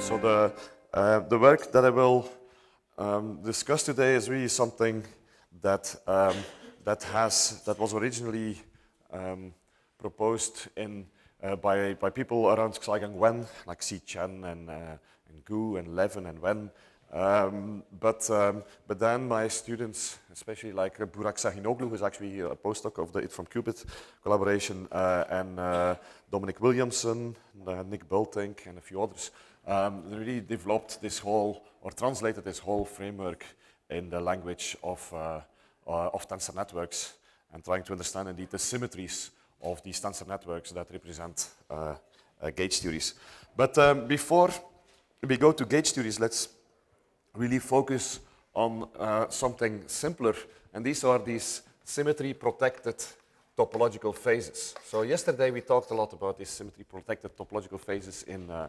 So the, uh, the work that I will um, discuss today is really something that, um, that, has, that was originally um, proposed in, uh, by, by people around Xiaogang Wen, like Xi Chen and, uh, and Gu and Levin and Wen. Um, but, um, but then my students, especially like Burak Sahinoglu, who's actually a postdoc of the It From Qubit collaboration, uh, and uh, Dominic Williamson, uh, Nick Bultinck, and a few others, um, really developed this whole, or translated this whole framework in the language of, uh, uh, of tensor networks and trying to understand indeed the symmetries of these tensor networks that represent uh, gauge theories. But um, before we go to gauge theories, let's really focus on uh, something simpler, and these are these symmetry-protected topological phases. So yesterday we talked a lot about these symmetry-protected topological phases in, uh,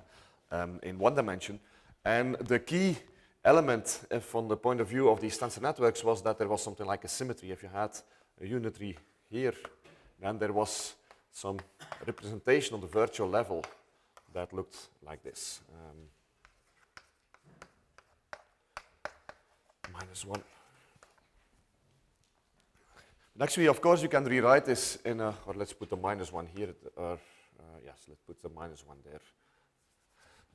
um, in one dimension, and the key element uh, from the point of view of these tensor networks was that there was something like a symmetry. If you had a unitary here, then there was some representation on the virtual level that looked like this. Um, minus 1. actually, of course, you can rewrite this in a, or let's put the minus 1 here, or uh, yes, let's put the minus 1 there.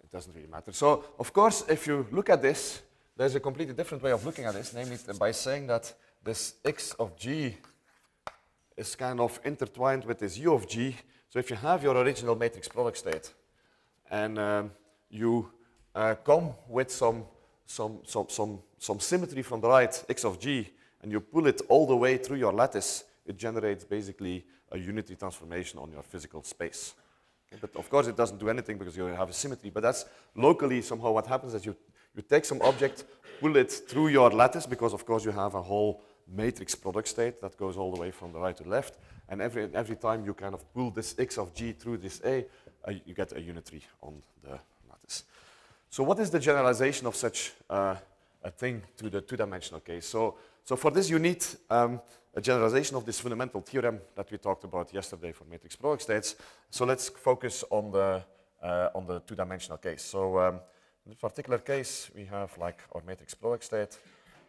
It doesn't really matter. So, of course, if you look at this, there's a completely different way of looking at this, namely by saying that this x of g is kind of intertwined with this u of g. So if you have your original matrix product state and um, you uh, come with some, some, some, some some symmetry from the right, x of g, and you pull it all the way through your lattice, it generates basically a unity transformation on your physical space. But of course, it doesn't do anything because you have a symmetry. But that's locally somehow what happens is you, you take some object, pull it through your lattice, because of course you have a whole matrix product state that goes all the way from the right to the left. And every, every time you kind of pull this x of g through this a, uh, you get a unitary on the lattice. So what is the generalization of such uh, a thing to the two-dimensional case. So, so for this, you need um, a generalization of this fundamental theorem that we talked about yesterday for matrix product states. So let's focus on the, uh, on the two-dimensional case. So um, in this particular case, we have like our matrix product state.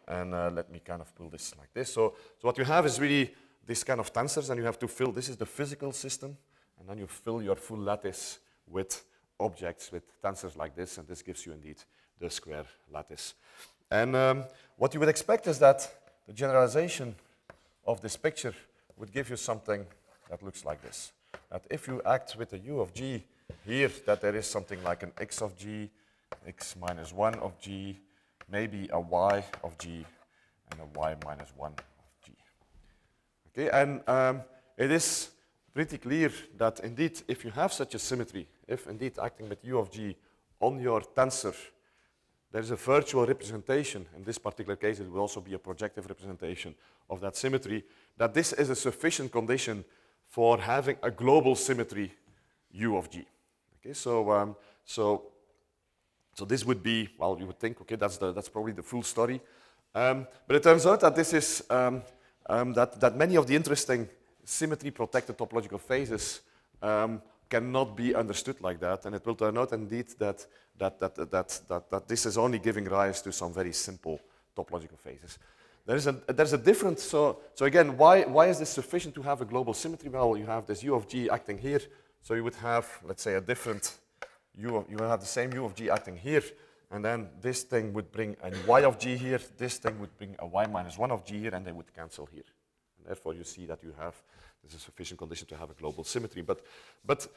And uh, let me kind of pull this like this. So, so what you have is really this kind of tensors, and you have to fill, this is the physical system, and then you fill your full lattice with objects, with tensors like this, and this gives you indeed the square lattice. And um, what you would expect is that the generalization of this picture would give you something that looks like this. That if you act with a u of g here, that there is something like an x of g, x minus 1 of g, maybe a y of g, and a y minus 1 of g. Okay, and um, it is pretty clear that indeed, if you have such a symmetry, if indeed acting with u of g on your tensor there is a virtual representation, in this particular case it will also be a projective representation of that symmetry, that this is a sufficient condition for having a global symmetry u of g. Okay, so, um, so, so this would be, well, you would think, okay, that's, the, that's probably the full story. Um, but it turns out that this is, um, um that, that many of the interesting symmetry-protected topological phases um, cannot be understood like that. And it will turn out indeed that, that, that, that, that, that this is only giving rise to some very simple topological phases. There is a, there's a different, so, so again, why, why is this sufficient to have a global symmetry? Well, you have this u of g acting here, so you would have, let's say, a different u of, you would have the same u of g acting here, and then this thing would bring a y of g here, this thing would bring a y minus 1 of g here, and they would cancel here. And therefore, you see that you have is a sufficient condition to have a global symmetry. But, but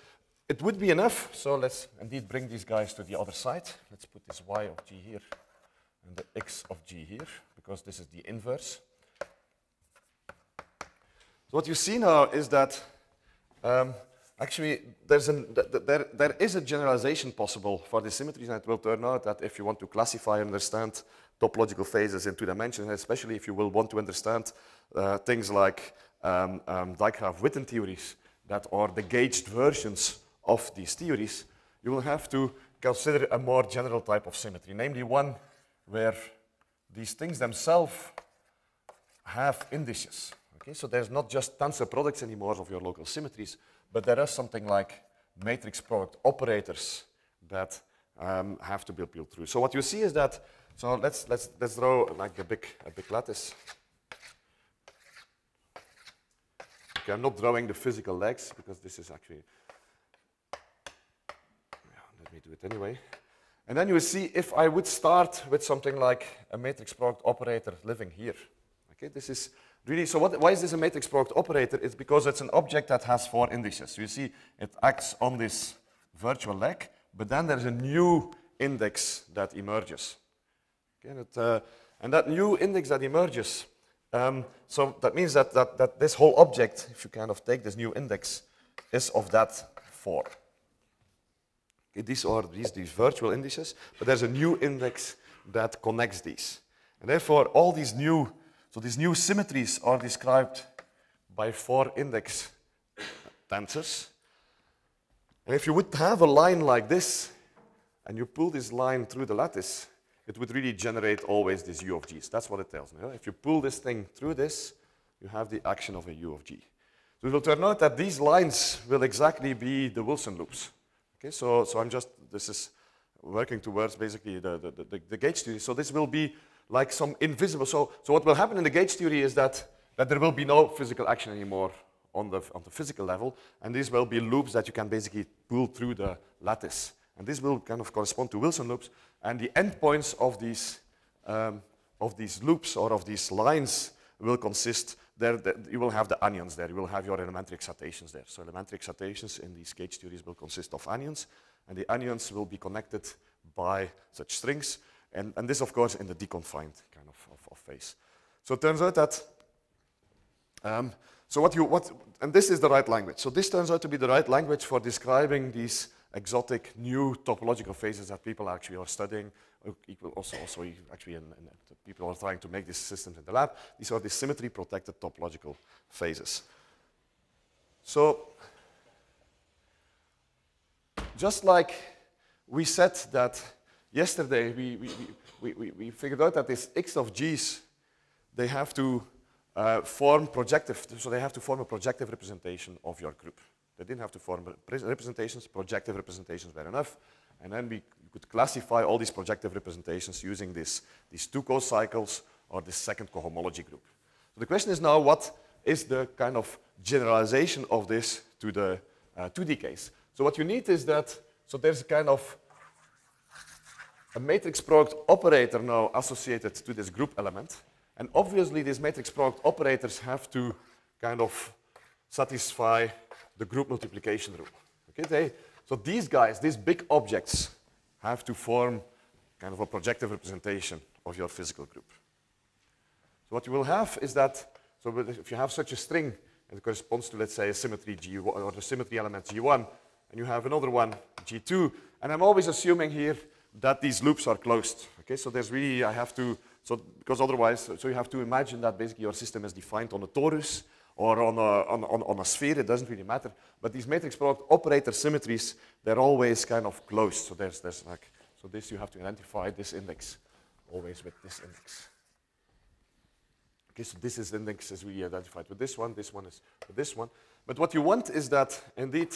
it would be enough, so let's indeed bring these guys to the other side. Let's put this y of g here and the x of g here, because this is the inverse. So what you see now is that um, actually there's an, th there, there is a generalization possible for the symmetries, and it will turn out that if you want to classify and understand topological phases in two dimensions, especially if you will want to understand uh, things like um, um, Dijkgraaf-Witten theories that are the gauged versions of these theories, you will have to consider a more general type of symmetry, namely one where these things themselves have indices. Okay, so there's not just tensor products anymore of your local symmetries, but there is something like matrix product operators that um, have to be built through. So what you see is that, so let's, let's, let's draw like a big, a big lattice. Okay, I'm not drawing the physical legs because this is actually, yeah, let me do it anyway. And then you will see if I would start with something like a matrix product operator living here. Okay, this is really, so what, why is this a matrix product operator? It's because it's an object that has four indices. So you see it acts on this virtual leg, but then there's a new index that emerges. Okay, and, it, uh, and that new index that emerges, um, so that means that, that, that this whole object, if you kind of take this new index, is of that four. Okay, these are these, these virtual indices, but there's a new index that connects these. And therefore, all these new, so these new symmetries are described by four index tensors. And if you would have a line like this, and you pull this line through the lattice, it would really generate always this u of g's. That's what it tells me. If you pull this thing through this, you have the action of a u of g. So it will turn out that these lines will exactly be the Wilson loops. Okay, so, so I'm just, this is working towards basically the, the, the, the, gauge theory. So this will be like some invisible, so, so what will happen in the gauge theory is that, that there will be no physical action anymore on the, on the physical level, and these will be loops that you can basically pull through the lattice. And this will kind of correspond to Wilson loops, and the endpoints of these, um, of these loops or of these lines will consist there, the, you will have the anyons there. You will have your elementary excitations there. So elementary excitations in these gauge theories will consist of anyons, and the anyons will be connected by such strings. And, and this, of course, in the deconfined kind of, of, of phase. So it turns out that, um, so what you, what, and this is the right language. So this turns out to be the right language for describing these exotic new topological phases that people actually are studying equal also, also actually in, in people are trying to make these systems in the lab. These are the symmetry protected topological phases. So just like we said that yesterday, we, we, we, we, we figured out that these x of g's, they have to uh, form projective, so they have to form a projective representation of your group. They didn't have to form representations, projective representations were enough. And then we could classify all these projective representations using this, these two co-cycles or this second cohomology group. So the question is now, what is the kind of generalization of this to the uh, 2D case? So what you need is that, so there's a kind of a matrix product operator now associated to this group element. And obviously these matrix product operators have to kind of satisfy the group multiplication rule. Okay, they, so these guys, these big objects, have to form kind of a projective representation of your physical group. So what you will have is that, so if you have such a string, it corresponds to, let's say, a symmetry G1, or the symmetry element G1, and you have another one, G2, and I'm always assuming here that these loops are closed. Okay, so there's really, I have to, so because otherwise, so you have to imagine that basically your system is defined on a torus, or on a, on, on, on a sphere, it doesn't really matter. But these matrix product operator symmetries, they're always kind of closed. So there's, there's like, so this you have to identify this index always with this index. Okay, so this is index as we identified with this one, this one is with this one. But what you want is that indeed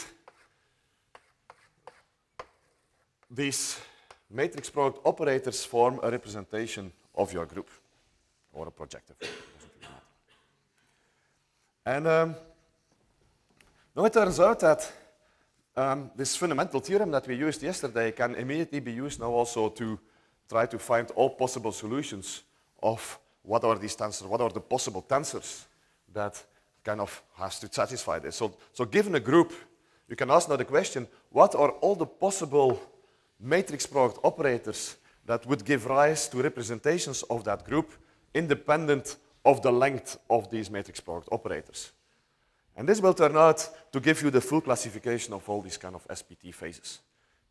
these matrix product operators form a representation of your group or a projective. And um, now it turns out that um, this fundamental theorem that we used yesterday can immediately be used now also to try to find all possible solutions of what are these tensors, what are the possible tensors that kind of has to satisfy this. So, so given a group, you can ask now the question, what are all the possible matrix product operators that would give rise to representations of that group independent of the length of these matrix product operators. And this will turn out to give you the full classification of all these kind of SPT phases.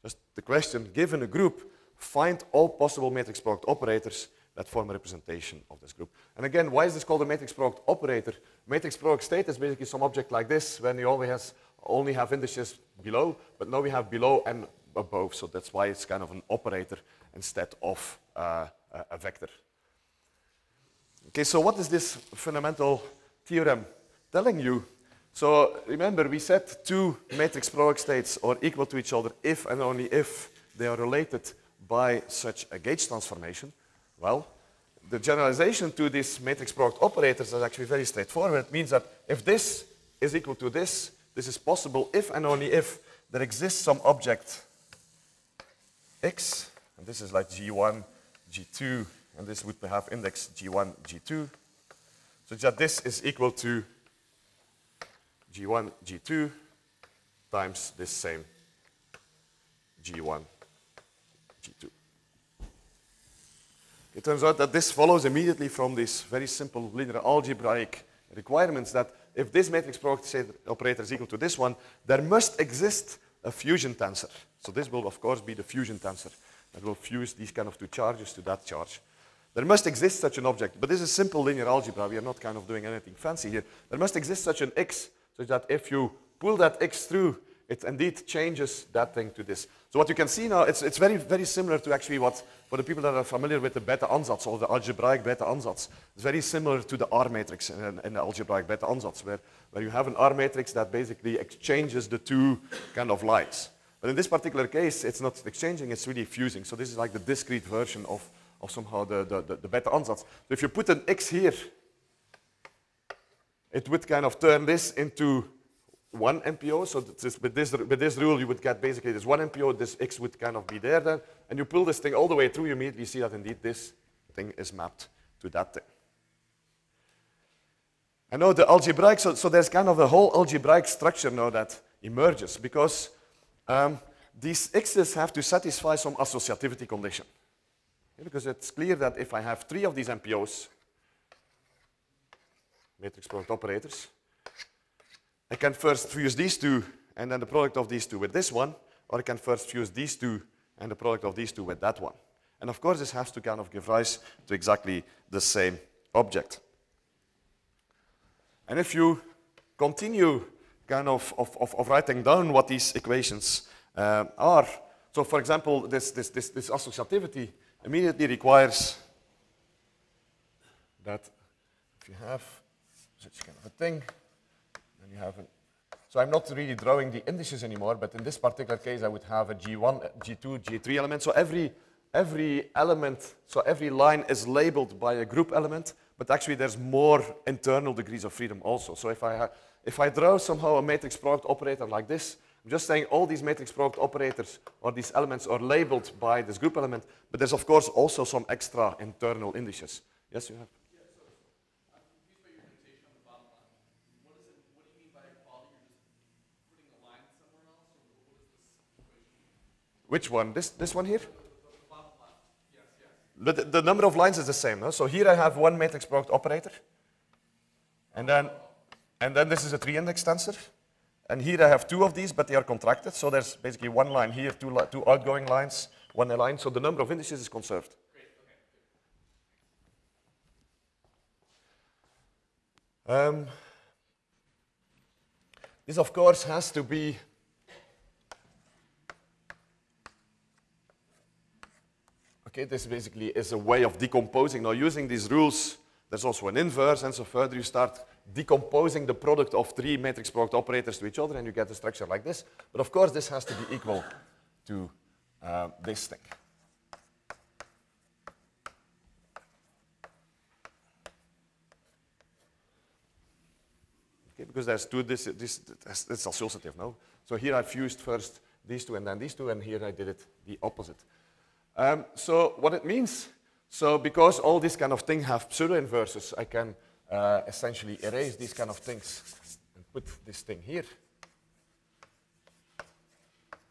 Just the question, given a group, find all possible matrix product operators that form a representation of this group. And again, why is this called a matrix product operator? Matrix product state is basically some object like this, when you only, has, only have indices below, but now we have below and above, so that's why it's kind of an operator instead of uh, a vector. Okay, so what is this fundamental theorem telling you? So remember, we said two matrix product states are equal to each other if and only if they are related by such a gauge transformation? Well, the generalization to these matrix product operators is actually very straightforward. It means that if this is equal to this, this is possible if and only if there exists some object x, and this is like g1, g2, and this would have index g1, g2, such that this is equal to g1, g2 times this same g1, g2. It turns out that this follows immediately from these very simple linear algebraic requirements that if this matrix product operator is equal to this one, there must exist a fusion tensor. So this will, of course, be the fusion tensor that will fuse these kind of two charges to that charge. There must exist such an object, but this is simple linear algebra. We are not kind of doing anything fancy here. There must exist such an x, such that if you pull that x through, it indeed changes that thing to this. So what you can see now, it's, it's very, very similar to actually what, for the people that are familiar with the Bethe ansatz or the algebraic Bethe ansatz, it's very similar to the R matrix in, in the algebraic Bethe ansatz, where, where you have an R matrix that basically exchanges the two kind of lines. But in this particular case, it's not exchanging, it's really fusing. So this is like the discrete version of, of somehow the, the, the, Bethe ansatz. So if you put an X here, it would kind of turn this into one MPO. So this, with, this, with this rule, you would get basically this one MPO, this X would kind of be there then, and you pull this thing all the way through, you immediately see that indeed this thing is mapped to that thing. I know the algebraic, so, so there's kind of a whole algebraic structure now that emerges because um, these x's have to satisfy some associativity condition. Because it's clear that if I have three of these MPOs, matrix product operators, I can first fuse these two and then the product of these two with this one, or I can first fuse these two and the product of these two with that one. And of course, this has to kind of give rise to exactly the same object. And if you continue kind of, of, of, writing down what these equations uh, are, so for example, this, this, this, this associativity immediately requires that if you have such kind of a thing, then you have an, so I'm not really drawing the indices anymore, but in this particular case, I would have a G1, G2, G3 element. So every, every element, so every line is labeled by a group element, but actually there's more internal degrees of freedom also. So if I, if I draw somehow a matrix product operator like this, I'm just saying all these matrix product operators or these elements are labeled by this group element, but there's of course also some extra internal indices. Yes, you have? Which one? This, this one here? The, the, the number of lines is the same. So here I have one matrix product operator. And then, and then this is a three-index tensor. And here I have two of these, but they are contracted. So there's basically one line here, two, two outgoing lines, one line. So the number of indices is conserved. Um, this, of course, has to be Okay, this basically is a way of decomposing. Now, using these rules, there's also an inverse, and so further you start decomposing the product of three matrix product operators to each other, and you get a structure like this. But of course, this has to be equal to uh, this thing. Okay, because there's two, this, this, this, this is associative now. So here I fused first these two and then these two, and here I did it the opposite. Um, so what it means, so because all these kind of things have pseudo-inverses, I can uh, essentially erase these kind of things and put this thing here.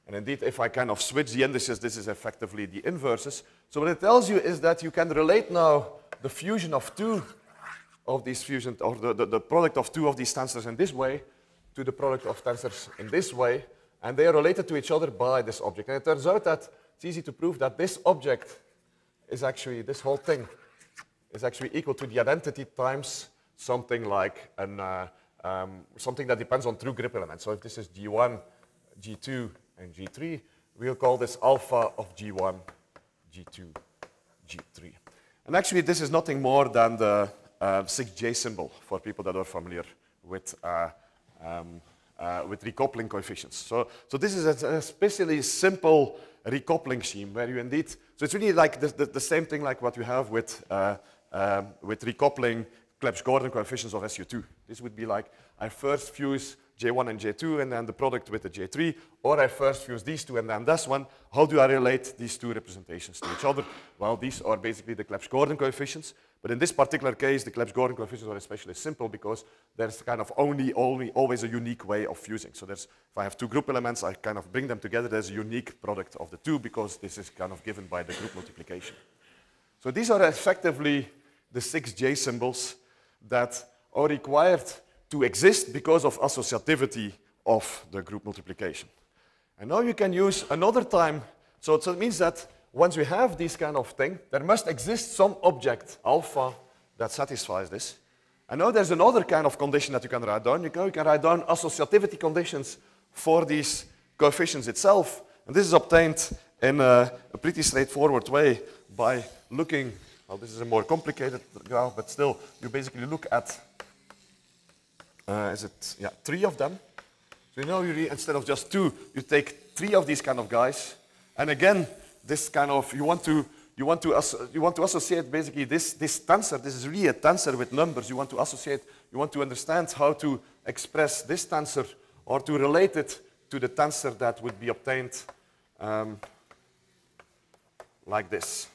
And indeed, if I kind of switch the indices, this is effectively the inverses. So what it tells you is that you can relate now the fusion of two of these fusion, or the, the, the product of two of these tensors in this way to the product of tensors in this way, and they are related to each other by this object. And it turns out that it's easy to prove that this object is actually, this whole thing is actually equal to the identity times something like an, uh, um, something that depends on true grip elements. So if this is G1, G2, and G3, we'll call this alpha of G1, G2, G3. And actually, this is nothing more than the uh, 6J symbol for people that are familiar with, uh, um, uh, with recoupling coefficients. So, so this is a, a especially simple recoupling scheme where you indeed, so it's really like the, the, the same thing like what you have with, uh, um, with recoupling Clebsch-Gordan coefficients of SU2. This would be like I first fuse J1 and J2 and then the product with the J3, or I first fuse these two and then this one. How do I relate these two representations to each other? Well, these are basically the Clebsch-Gordan coefficients, but in this particular case, the Clebsch-Gordan coefficients are especially simple because there's kind of only, only always a unique way of fusing. So there's, if I have two group elements, I kind of bring them together, there's a unique product of the two because this is kind of given by the group multiplication. So these are effectively the six J symbols that are required to exist because of associativity of the group multiplication. And now you can use another time. So, it means that once we have this kind of thing, there must exist some object, alpha, that satisfies this. And now there's another kind of condition that you can write down. You can, you can write down associativity conditions for these coefficients itself. And this is obtained in a, a pretty straightforward way by looking, well, this is a more complicated graph, but still, you basically look at uh, is it, yeah, three of them. So you know, you instead of just two, you take three of these kind of guys. And again, this kind of, you want to, you want to, you want to associate basically this, this tensor, this is really a tensor with numbers. You want to associate, you want to understand how to express this tensor or to relate it to the tensor that would be obtained um, like this.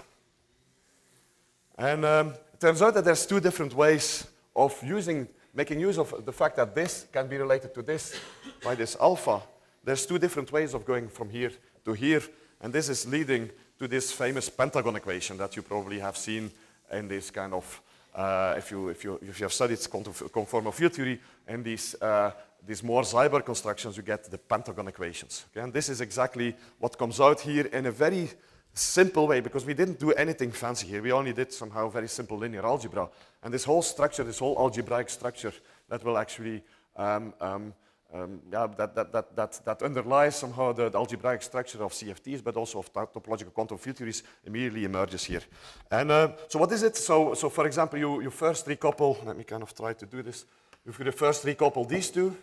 And um, it turns out that there's two different ways of using making use of the fact that this can be related to this by this alpha, there's two different ways of going from here to here, and this is leading to this famous pentagon equation that you probably have seen in this kind of, uh, if, you, if, you, if you have studied conformal field theory, and these, uh, these Moore-Seiberg constructions, you get the pentagon equations. Okay? And this is exactly what comes out here in a very simple way, because we didn't do anything fancy here. We only did somehow very simple linear algebra. And this whole structure, this whole algebraic structure, that will actually, um, um, um, yeah, that, that, that, that, that underlies somehow the, the, algebraic structure of CFTs, but also of topological quantum field theories, immediately emerges here. And uh, so what is it? So, so for example, you, you first recouple, let me kind of try to do this. If you first recouple these two,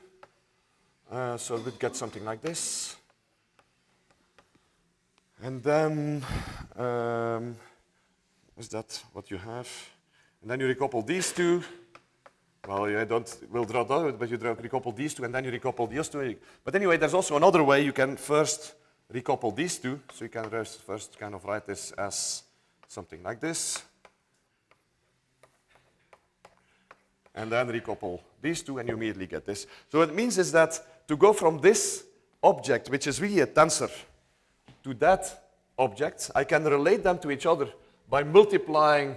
uh, so we'd get something like this. And then, um, is that what you have? And then you recouple these two. Well, you don't we'll draw that, but you recouple these two, and then you recouple these two. But anyway, there's also another way you can first recouple these two. So you can first kind of write this as something like this. And then recouple these two, and you immediately get this. So what it means is that to go from this object, which is really a tensor, to that object, I can relate them to each other by multiplying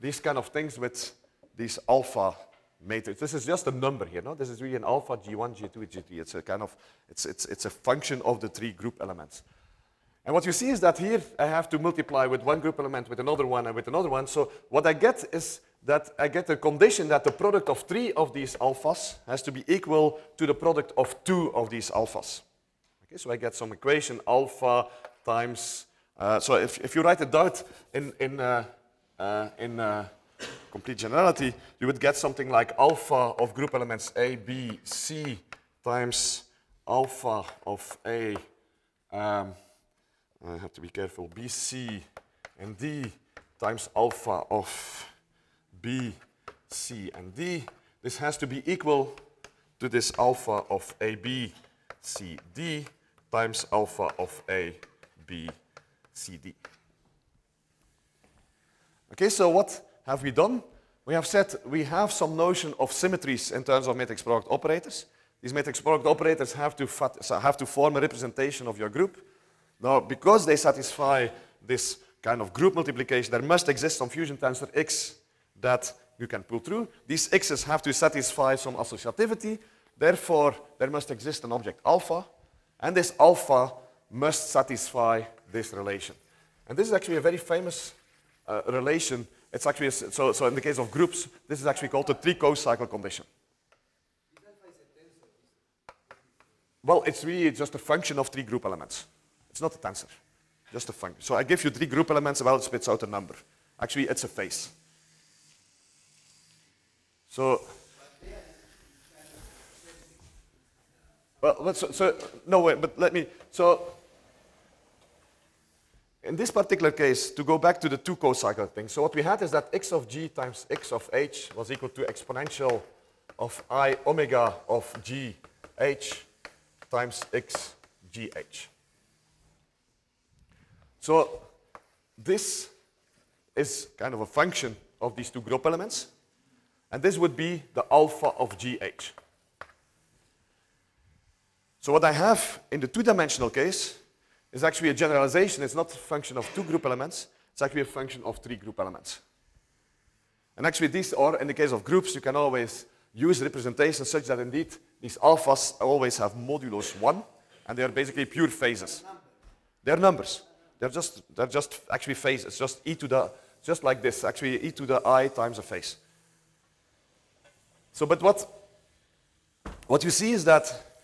these kind of things with these alpha matrix. This is just a number here, no? This is really an alpha, G1, G2, G3. It's a kind of, it's, it's, it's a function of the three group elements. And what you see is that here I have to multiply with one group element with another one and with another one. So what I get is that I get a condition that the product of three of these alphas has to be equal to the product of two of these alphas. Okay, so I get some equation alpha times, uh, so if, if you write it out in, in, uh, uh, in uh, complete generality, you would get something like alpha of group elements A, B, C times alpha of A, um, I have to be careful, B, C, and D times alpha of B, C, and D. This has to be equal to this alpha of A, B, C, D times alpha of A, B, C, D. Okay, so what have we done? We have said we have some notion of symmetries in terms of matrix product operators. These matrix product operators have to, have to form a representation of your group. Now, because they satisfy this kind of group multiplication, there must exist some fusion tensor X that you can pull through. These X's have to satisfy some associativity. Therefore, there must exist an object alpha and this alpha must satisfy this relation. And this is actually a very famous uh, relation. It's actually, a, so, so in the case of groups, this is actually called the three-cos cycle condition. Well, it's really just a function of three group elements. It's not a tensor, just a function. So I give you three group elements, well, it spits out a number. Actually, it's a phase. So Well, so, so, no, wait, but let me, so, in this particular case, to go back to the two co-cycle thing, so what we had is that x of g times x of h was equal to exponential of i omega of g h times x g h. So this is kind of a function of these two group elements, and this would be the alpha of gh. So what I have in the two-dimensional case is actually a generalization. It's not a function of two group elements. It's actually a function of three group elements. And actually these are, in the case of groups, you can always use representations such that indeed these alphas always have modulus 1, and they are basically pure phases. They're numbers. They're just, they're just actually phases, It's just e to the, just like this, actually e to the i times a phase. So, but what, what you see is that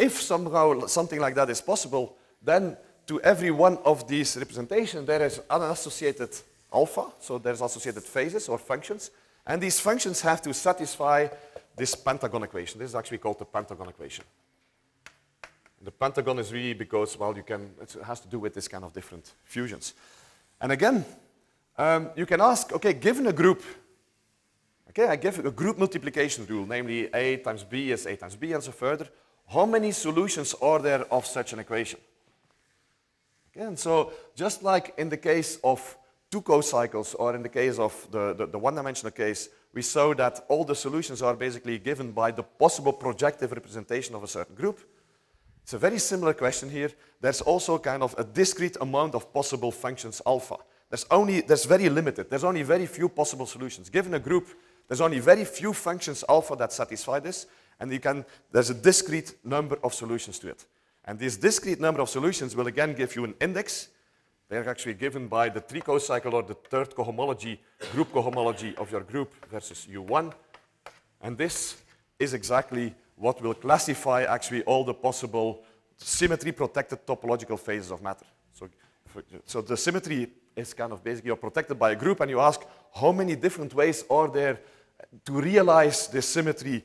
if somehow something like that is possible, then to every one of these representations, there is an associated alpha, so there's associated phases or functions, and these functions have to satisfy this pentagon equation. This is actually called the pentagon equation. The pentagon is really because, well, you can, it has to do with this kind of different fusions. And again, um, you can ask, okay, given a group, okay, I give a group multiplication rule, namely A times B is A times B and so further, how many solutions are there of such an equation? Okay, and so just like in the case of two co-cycles, or in the case of the, the, the one-dimensional case, we saw that all the solutions are basically given by the possible projective representation of a certain group. It's a very similar question here. There's also kind of a discrete amount of possible functions alpha. There's only, there's very limited. There's only very few possible solutions. Given a group, there's only very few functions alpha that satisfy this, and you can, there's a discrete number of solutions to it. And this discrete number of solutions will again give you an index. They're actually given by the three co-cycle or the third cohomology, group cohomology of your group versus U1. And this is exactly what will classify actually all the possible symmetry-protected topological phases of matter. So, so the symmetry is kind of basically you're protected by a group and you ask how many different ways are there to realize this symmetry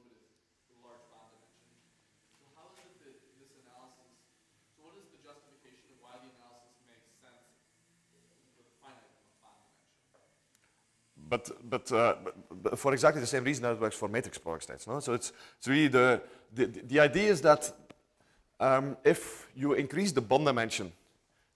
but, but, uh, but, for exactly the same reason that it works for matrix product states. No? So it's, it's really the, the, the idea is that um, if you increase the bond dimension,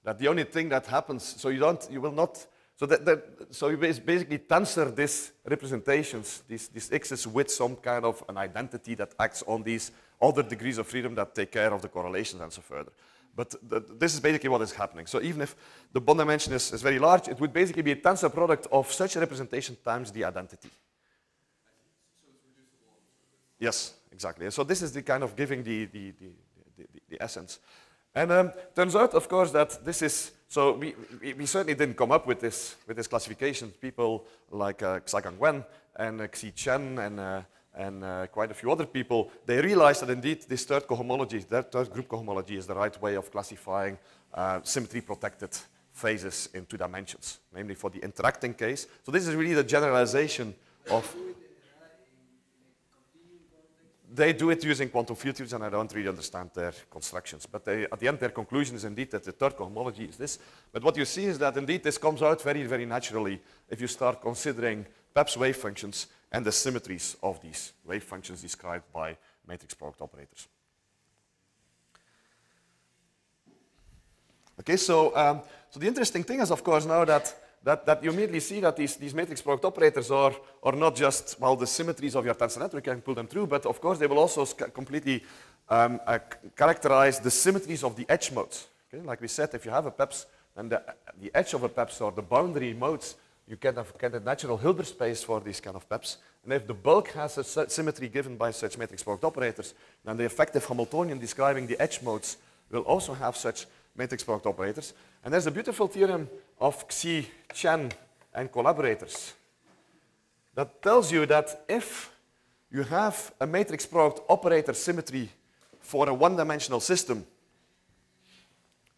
that the only thing that happens, so you don't, you will not, so that, that so you basically tensor these representations, these, these x's with some kind of an identity that acts on these other degrees of freedom that take care of the correlations and so further. But the, this is basically what is happening. So even if the bond dimension is, is very large, it would basically be a tensor product of such a representation times the identity. Yes, exactly. So this is the kind of giving the, the, the, the, the essence. And um, turns out, of course, that this is, so we, we, we, certainly didn't come up with this, with this classification. People like uh, Wen and uh, Xi Chen and uh, and uh, quite a few other people, they realized that indeed this third cohomology, that third group cohomology is the right way of classifying uh, symmetry-protected phases in two dimensions, namely for the interacting case. So this is really the generalization of... They do it using quantum field theories, and I don't really understand their constructions. But they, at the end, their conclusion is indeed that the third cohomology is this. But what you see is that indeed this comes out very, very naturally if you start considering PEPS wave functions and the symmetries of these wave functions described by matrix product operators. Okay, so, um, so the interesting thing is, of course, now that, that, that you immediately see that these, these matrix product operators are, are not just, well, the symmetries of your tensor network, you can pull them through, but of course they will also completely um, uh, characterize the symmetries of the edge modes. Okay? Like we said, if you have a PEPS, then the, the edge of a PEPS or the boundary modes you can have, get a natural Hilbert space for these kind of PEPs. And if the bulk has a symmetry given by such matrix product operators, then the effective Hamiltonian describing the edge modes will also have such matrix product operators. And there's a beautiful theorem of Xi Chen and collaborators. that tells you that if you have a matrix product operator symmetry for a one-dimensional system,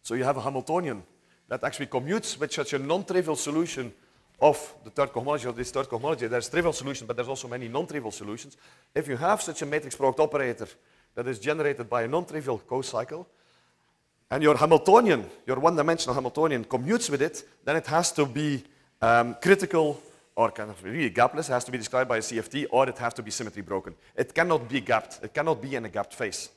so you have a Hamiltonian that actually commutes with such a non-trivial solution of the third cohomology or this third cohomology. There's trivial solutions, but there's also many non-trivial solutions. If you have such a matrix product operator that is generated by a non-trivial co-cycle, and your Hamiltonian, your one-dimensional Hamiltonian commutes with it, then it has to be um, critical or kind of really gapless. It has to be described by a CFT, or it has to be symmetry broken. It cannot be gapped. It cannot be in a gapped phase.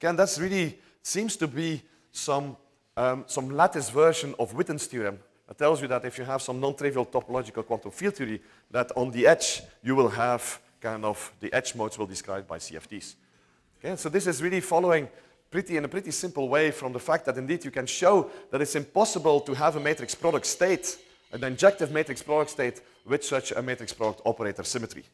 And that's really seems to be some um, some lattice version of Witten's theorem that tells you that if you have some non-trivial topological quantum field theory, that on the edge you will have kind of the edge modes will be described by CFTs. Okay, so this is really following pretty in a pretty simple way from the fact that indeed you can show that it's impossible to have a matrix product state, an injective matrix product state with such a matrix product operator symmetry.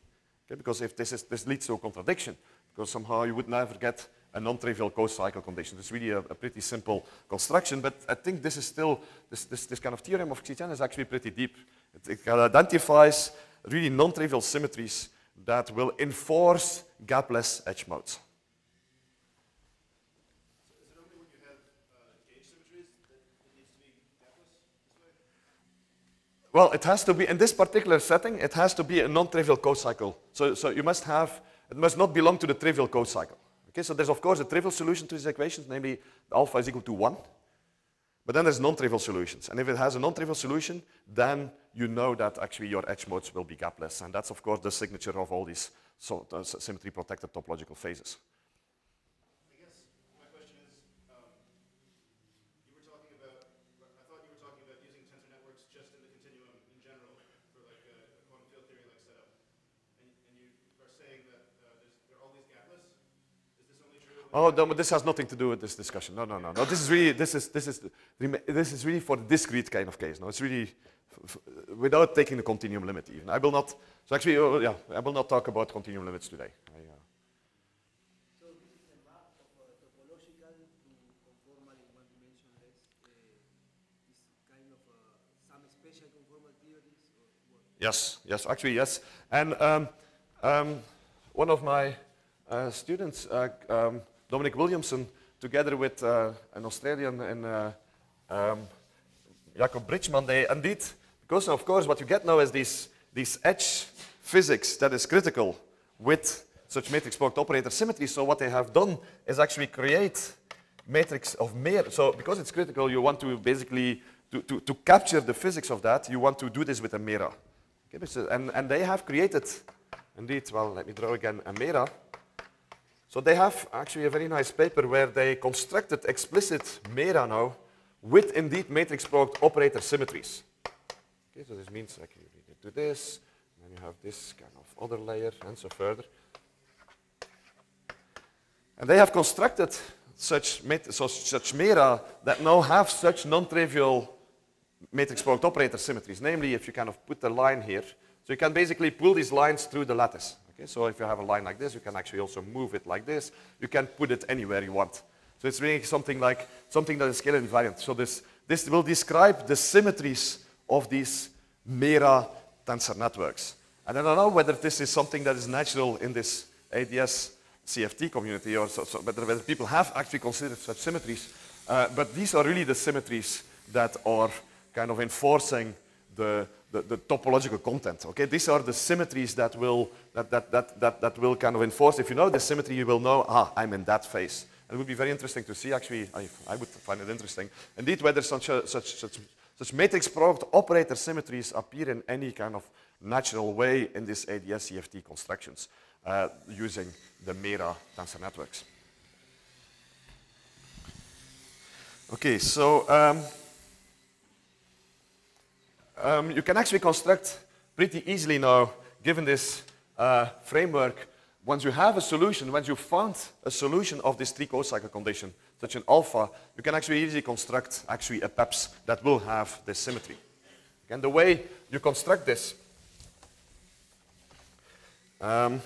Okay, because if this, is, this leads to a contradiction, because somehow you would never get a non-trivial co-cycle condition. It's really a, a, pretty simple construction, but I think this is still, this, this, this kind of theorem of Xi is actually pretty deep. It, it identifies really non-trivial symmetries that will enforce gapless edge modes. Well, it has to be, in this particular setting, it has to be a non-trivial co-cycle. So, so you must have, it must not belong to the trivial co-cycle. Okay, so there's of course a trivial solution to these equations, namely alpha is equal to 1. But then there's non-trivial solutions. And if it has a non-trivial solution, then you know that actually your edge modes will be gapless. And that's of course the signature of all these so, uh, symmetry protected topological phases. Oh, this has nothing to do with this discussion. No, no, no, no. This is really, this is, this is, this is really for the discrete kind of case. No, it's really without taking the continuum limit even. I will not. So actually, uh, yeah, I will not talk about continuum limits today. I, uh, uh. Uh, uh. Yes, yes, actually yes. And um, um, one of my uh, students. Um, Dominic Williamson, together with uh, an Australian and uh, um, Jacob Bridgeman, they indeed, because of course what you get now is this, this edge physics that is critical with such matrix product operator symmetry. So what they have done is actually create matrix of Mera. So because it's critical, you want to basically, to, to, to capture the physics of that, you want to do this with a Mera. Okay, and, and they have created, indeed, well, let me draw again, a Mera. So they have actually a very nice paper where they constructed explicit Mera now with indeed matrix product operator symmetries. Okay, so this means like you do this, and then you have this kind of other layer, and so further. And they have constructed such, such Mera that now have such non-trivial matrix product operator symmetries. Namely, if you kind of put a line here, so you can basically pull these lines through the lattice. Okay, so if you have a line like this, you can actually also move it like this. You can put it anywhere you want. So it's really something like something that is scalar invariant. So this, this will describe the symmetries of these Mera tensor networks. And I don't know whether this is something that is natural in this ADS CFT community or so, so whether, whether people have actually considered such symmetries. Uh, but these are really the symmetries that are kind of enforcing the, the, the, topological content. Okay, these are the symmetries that will that, that, that, that, that will kind of enforce. If you know the symmetry, you will know, ah, I'm in that phase. And it would be very interesting to see. Actually, I, I would find it interesting, indeed, whether such, a, such, such, such matrix product operator symmetries appear in any kind of natural way in these ADS CFT constructions uh, using the Mera tensor networks. Okay, so. Um, um, you can actually construct pretty easily now, given this uh, framework, once you have a solution, once you found a solution of this three co-cycle condition, such an alpha, you can actually easily construct actually a PEPS that will have this symmetry. And the way you construct this um,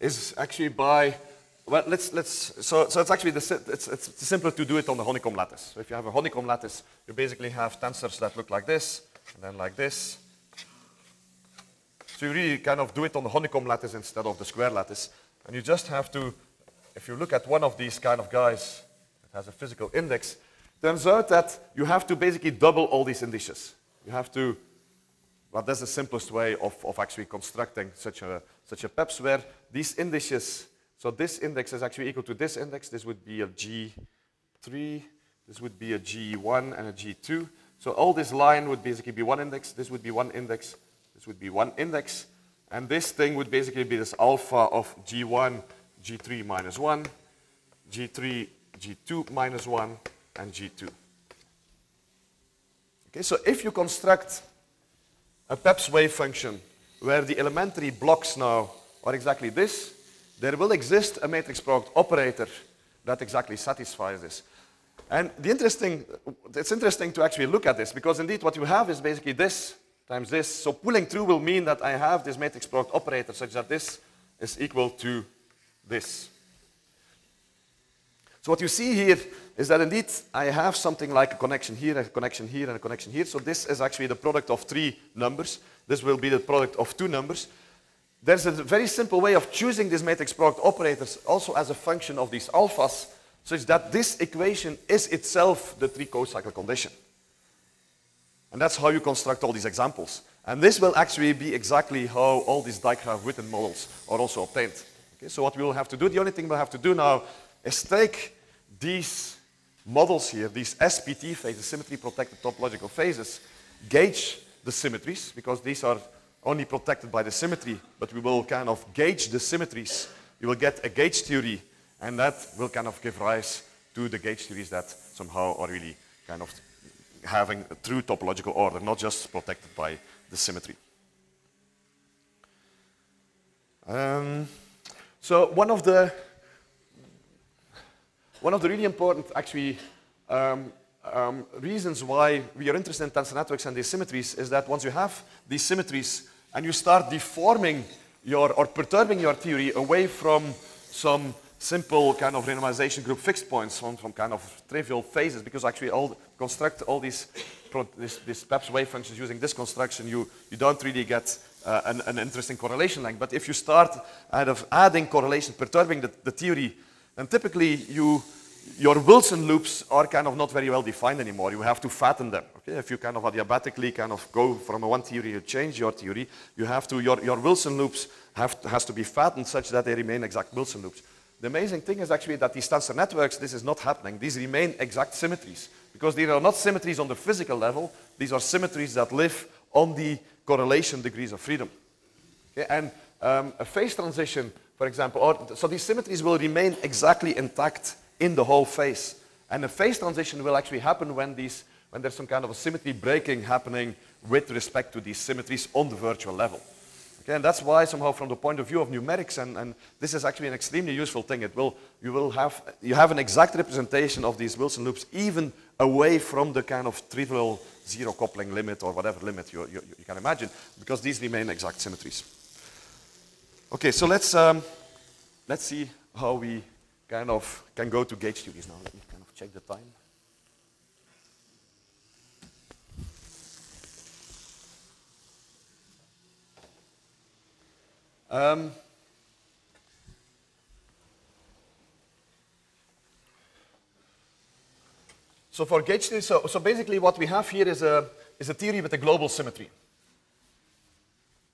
is actually by, well, let's, let's, so, so it's actually, the, it's, it's simpler to do it on the honeycomb lattice. So if you have a honeycomb lattice, you basically have tensors that look like this, and then like this. So you really kind of do it on the honeycomb lattice instead of the square lattice. And you just have to, if you look at one of these kind of guys that has a physical index, turns out that you have to basically double all these indices. You have to, well, that's the simplest way of, of actually constructing such a, such a PEPS where these indices, so this index is actually equal to this index. This would be a G3, this would be a G1 and a G2. So all this line would basically be one index, this would be one index, this would be one index, and this thing would basically be this alpha of G1, G3 minus 1, G3, G2 minus 1, and G2. Okay, so if you construct a PEPS wave function where the elementary blocks now are exactly this, there will exist a matrix product operator that exactly satisfies this. And the interesting, it's interesting to actually look at this because indeed what you have is basically this times this. So pulling through will mean that I have this matrix product operator such that this is equal to this. So what you see here is that indeed I have something like a connection here, a connection here, and a connection here. So this is actually the product of three numbers. This will be the product of two numbers. There's a very simple way of choosing these matrix product operators also as a function of these alphas, such that this equation is itself the three co-cycle condition. And that's how you construct all these examples. And this will actually be exactly how all these Dijkgraaf-Witten models are also obtained. Okay, so what we will have to do, the only thing we'll have to do now is take these models here, these SPT phases, symmetry protected topological phases, gauge the symmetries, because these are only protected by the symmetry, but we will kind of gauge the symmetries. You will get a gauge theory, and that will kind of give rise to the gauge theories that somehow are really kind of having a true topological order, not just protected by the symmetry. Um, so one of the one of the really important, actually, um, um, reasons why we are interested in tensor networks and these symmetries is that once you have these symmetries and you start deforming your or perturbing your theory away from some simple kind of renormalization group fixed points from, from kind of trivial phases because actually all construct all these this, this PEPS wave functions using this construction, you, you don't really get uh, an, an, interesting correlation length. But if you start out of adding correlation, perturbing the, the theory, then typically you, your Wilson loops are kind of not very well defined anymore. You have to fatten them. Okay? If you kind of adiabatically kind of go from one theory to change your theory, you have to, your, your Wilson loops have to, has to be fattened such that they remain exact Wilson loops. The amazing thing is actually that these tensor networks, this is not happening. These remain exact symmetries because these are not symmetries on the physical level. These are symmetries that live on the correlation degrees of freedom. Okay? And um, a phase transition for example. Or, so these symmetries will remain exactly intact in the whole phase. And a phase transition will actually happen when, these, when there's some kind of a symmetry breaking happening with respect to these symmetries on the virtual level. Okay, and that's why somehow from the point of view of numerics, and, and this is actually an extremely useful thing, it will, you will have, you have an exact representation of these Wilson loops even away from the kind of trivial zero coupling limit or whatever limit you, you, you can imagine, because these remain exact symmetries. Okay, so let's, um, let's see how we kind of can go to gauge theories now. Let me kind of check the time. Um, so for gauge theory, so, so basically what we have here is a, is a theory with a global symmetry.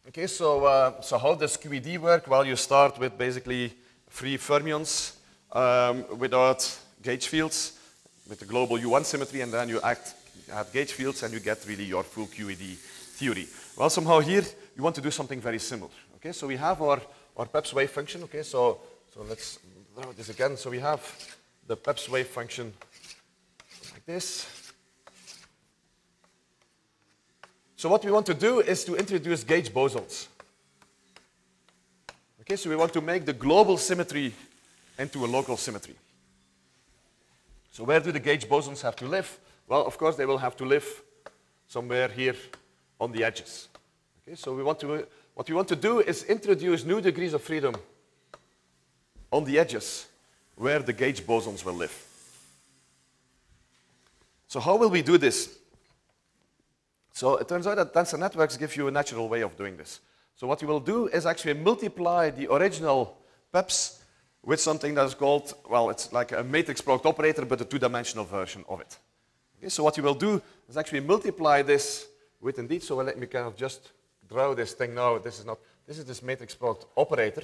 Okay, so, uh, so how does QED work? Well, you start with basically free fermions um, without gauge fields with the global U1 symmetry, and then you act, add gauge fields, and you get really your full QED theory. Well, somehow here, you want to do something very similar. Okay, so we have our, our PEPS wave function. Okay, so, so let's draw this again. So we have the PEPS wave function like this. So what we want to do is to introduce gauge bosons. Okay, so we want to make the global symmetry into a local symmetry. So where do the gauge bosons have to live? Well, of course, they will have to live somewhere here on the edges. Okay, so we want to, what we want to do is introduce new degrees of freedom on the edges where the gauge bosons will live. So how will we do this? So it turns out that tensor networks give you a natural way of doing this. So what you will do is actually multiply the original PEPs with something that is called, well, it's like a matrix product operator, but a two-dimensional version of it. Okay, so what you will do is actually multiply this with indeed, so let me kind of just draw this thing now. This is not, this is this matrix product operator,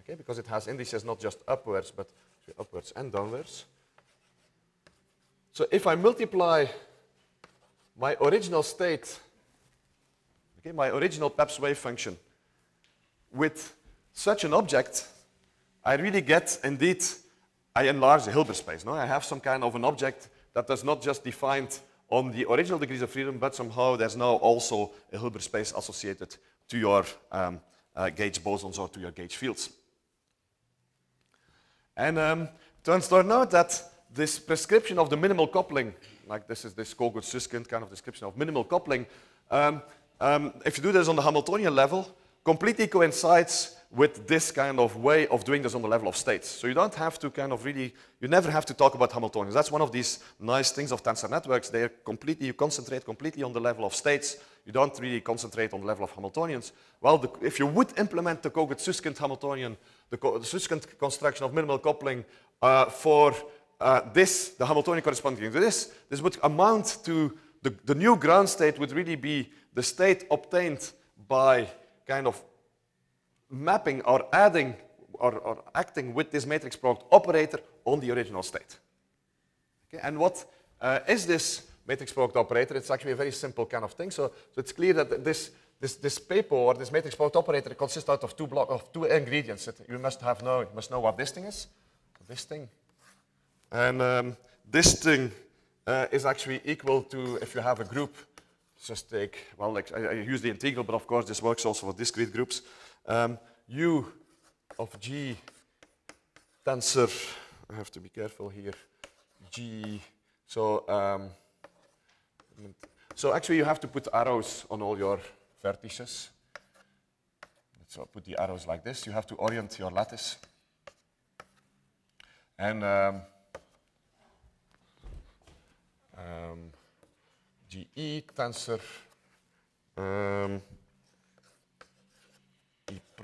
okay, because it has indices not just upwards, but upwards and downwards. So if I multiply my original state, okay, my original PEPS wave function with such an object, I really get, indeed, I enlarge the Hilbert space. No? I have some kind of an object that is not just defined on the original degrees of freedom, but somehow there's now also a Hilbert space associated to your um, uh, gauge bosons or to your gauge fields. And um, turns out now that this prescription of the minimal coupling, like this is this Kogut-Susskind kind of description of minimal coupling, um, um, if you do this on the Hamiltonian level, completely coincides with this kind of way of doing this on the level of states. So you don't have to kind of really, you never have to talk about Hamiltonians. That's one of these nice things of tensor networks. They are completely, you concentrate completely on the level of states. You don't really concentrate on the level of Hamiltonians. Well, the, if you would implement the Kogut-Susskind Hamiltonian, the, the Susskind construction of minimal coupling uh, for uh, this, the Hamiltonian corresponding to this, this would amount to the, the new ground state would really be the state obtained by kind of mapping or adding or, or, acting with this matrix product operator on the original state. Okay, and what uh, is this matrix product operator? It's actually a very simple kind of thing. So, so it's clear that this, this, this paper or this matrix product operator consists out of two block of two ingredients. That you must have know, you must know what this thing is. This thing. And um, this thing uh, is actually equal to if you have a group just take, well, like I, I, use the integral, but of course this works also for discrete groups. Um, U of G tensor, I have to be careful here, G, so, um, so actually you have to put arrows on all your vertices. So put the arrows like this. You have to orient your lattice. And um, um, GE tensor um,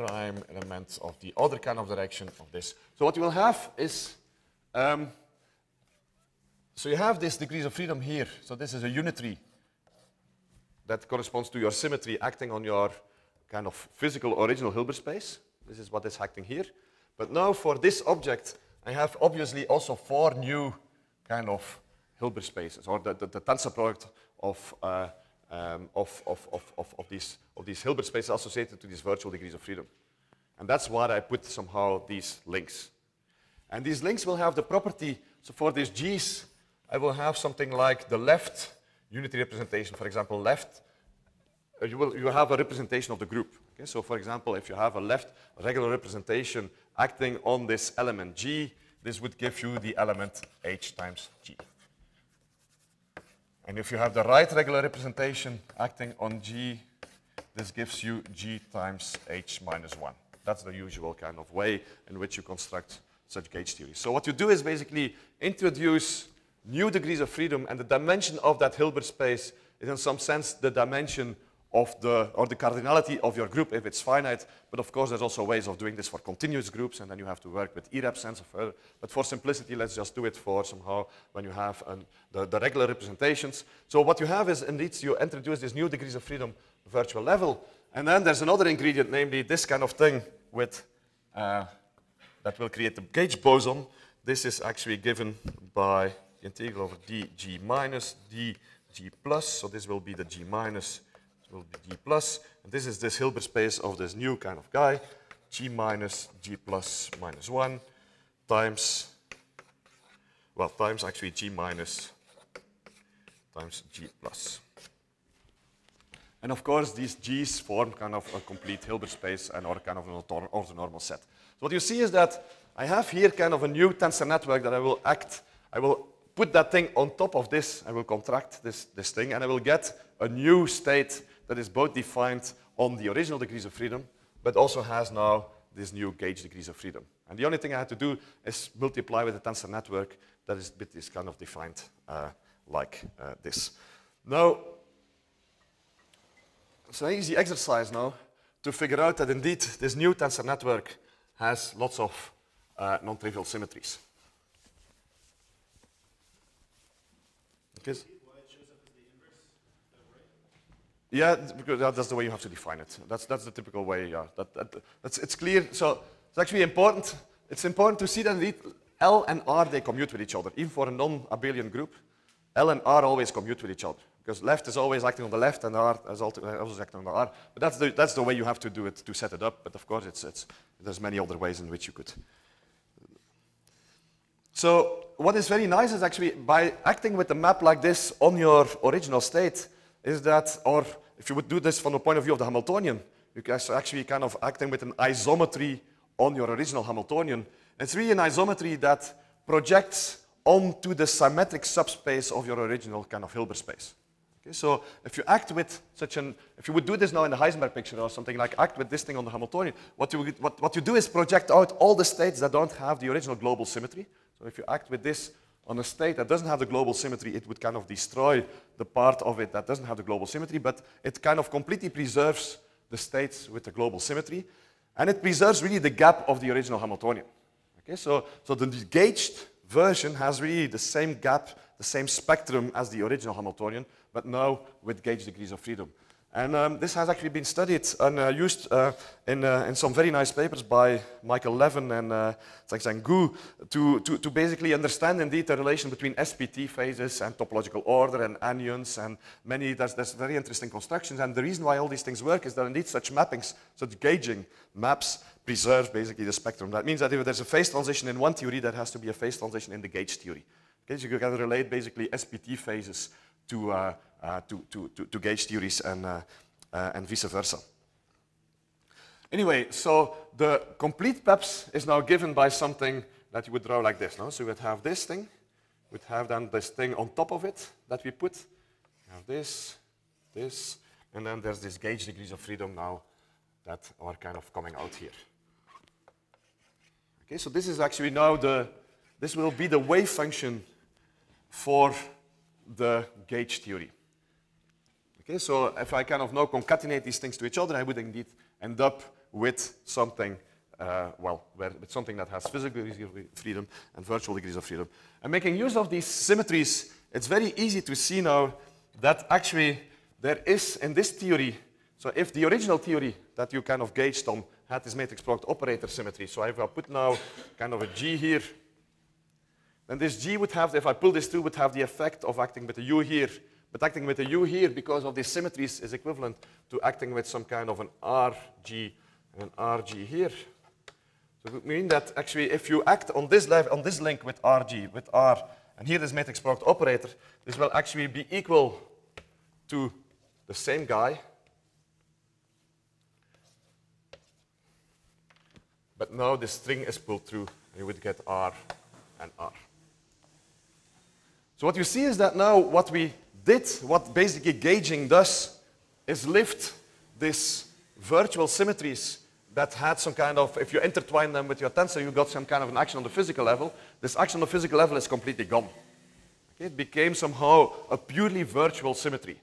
prime elements of the other kind of direction of this. So what you will have is, um, so you have this degrees of freedom here. So this is a unitary that corresponds to your symmetry acting on your kind of physical original Hilbert space. This is what is acting here. But now for this object, I have obviously also four new kind of Hilbert spaces, or the, the, the tensor product of, uh, um, of, of, of, of, these, of these Hilbert spaces associated to these virtual degrees of freedom. And that's why I put somehow these links. And these links will have the property, so for these G's, I will have something like the left unity representation, for example, left, uh, you will you have a representation of the group. Okay? So for example, if you have a left regular representation acting on this element G, this would give you the element H times G. And if you have the right regular representation acting on G, this gives you G times H minus 1. That's the usual kind of way in which you construct such gauge theories. So what you do is basically introduce new degrees of freedom, and the dimension of that Hilbert space is in some sense the dimension of the, or the cardinality of your group if it's finite. But of course, there's also ways of doing this for continuous groups, and then you have to work with EREP sense of further. But for simplicity, let's just do it for somehow when you have an, the, the regular representations. So what you have is indeed you introduce these new degrees of freedom virtual level. And then there's another ingredient, namely this kind of thing with, uh, that will create the gauge boson. This is actually given by integral over dg minus dg plus. So this will be the g minus will be G plus. And this is this Hilbert space of this new kind of guy, G minus G plus minus 1 times, well, times actually G minus times G plus. And of course, these G's form kind of a complete Hilbert space and or kind of an orthonormal set. So what you see is that I have here kind of a new tensor network that I will act, I will put that thing on top of this, I will contract this, this thing, and I will get a new state that is both defined on the original degrees of freedom, but also has now this new gauge degrees of freedom. And the only thing I had to do is multiply with the tensor network that is, bit is kind of defined uh, like uh, this. Now, it's an easy exercise now to figure out that indeed this new tensor network has lots of uh, non-trivial symmetries. Okay. Yeah, because that's the way you have to define it. That's, that's the typical way, yeah. That, that, that's, it's clear. So it's actually important. It's important to see that indeed L and R, they commute with each other. Even for a non-abelian group, L and R always commute with each other. Because left is always acting on the left and R is uh, always acting on the R. But that's the, that's the way you have to do it to set it up. But of course, it's, it's, there's many other ways in which you could. So what is very nice is actually by acting with a map like this on your original state, is that, or if you would do this from the point of view of the Hamiltonian, you can actually kind of acting with an isometry on your original Hamiltonian. It's really an isometry that projects onto the symmetric subspace of your original kind of Hilbert space. Okay, so if you act with such an, if you would do this now in the Heisenberg picture or something like act with this thing on the Hamiltonian, what you, what, what you do is project out all the states that don't have the original global symmetry. So if you act with this on a state that doesn't have the global symmetry, it would kind of destroy the part of it that doesn't have the global symmetry, but it kind of completely preserves the states with the global symmetry, and it preserves really the gap of the original Hamiltonian. Okay, so, so the gauged version has really the same gap, the same spectrum as the original Hamiltonian, but now with gauge degrees of freedom. And um, this has actually been studied and uh, used uh, in, uh, in some very nice papers by Michael Levin and uh, Zhang Gu to, to, to basically understand indeed the relation between SPT phases and topological order and anyons and many, there's, there's very interesting constructions. And the reason why all these things work is that indeed such mappings, such gauging maps preserve basically the spectrum. That means that if there's a phase transition in one theory, that has to be a phase transition in the gauge theory. Okay, so you can relate basically SPT phases to, uh, uh, to, to, to, to, gauge theories and, uh, uh, and vice versa. Anyway, so the complete PEPS is now given by something that you would draw like this. No? So we would have this thing, we'd have then this thing on top of it that we put. Have this, this, and then there's this gauge degrees of freedom now that are kind of coming out here. Okay, so this is actually now the, this will be the wave function for the gauge theory. Okay, so if I kind of now concatenate these things to each other, I would indeed end up with something, uh, well, where, with something that has physical degrees of freedom and virtual degrees of freedom. And making use of these symmetries, it's very easy to see now that actually there is in this theory, so if the original theory that you kind of gauged on had this matrix product operator symmetry, so if I put now kind of a G here then this G would have, if I pull this through, would have the effect of acting with a U here. But acting with a U here, because of these symmetries, is equivalent to acting with some kind of an RG and an RG here. So it would mean that actually if you act on this, on this link with RG, with R, and here this matrix product operator, this will actually be equal to the same guy, but now the string is pulled through, and you would get R and R. So what you see is that now what we did, what basically gauging does, is lift these virtual symmetries that had some kind of, if you intertwine them with your tensor, you got some kind of an action on the physical level. This action on the physical level is completely gone. Okay, it became somehow a purely virtual symmetry.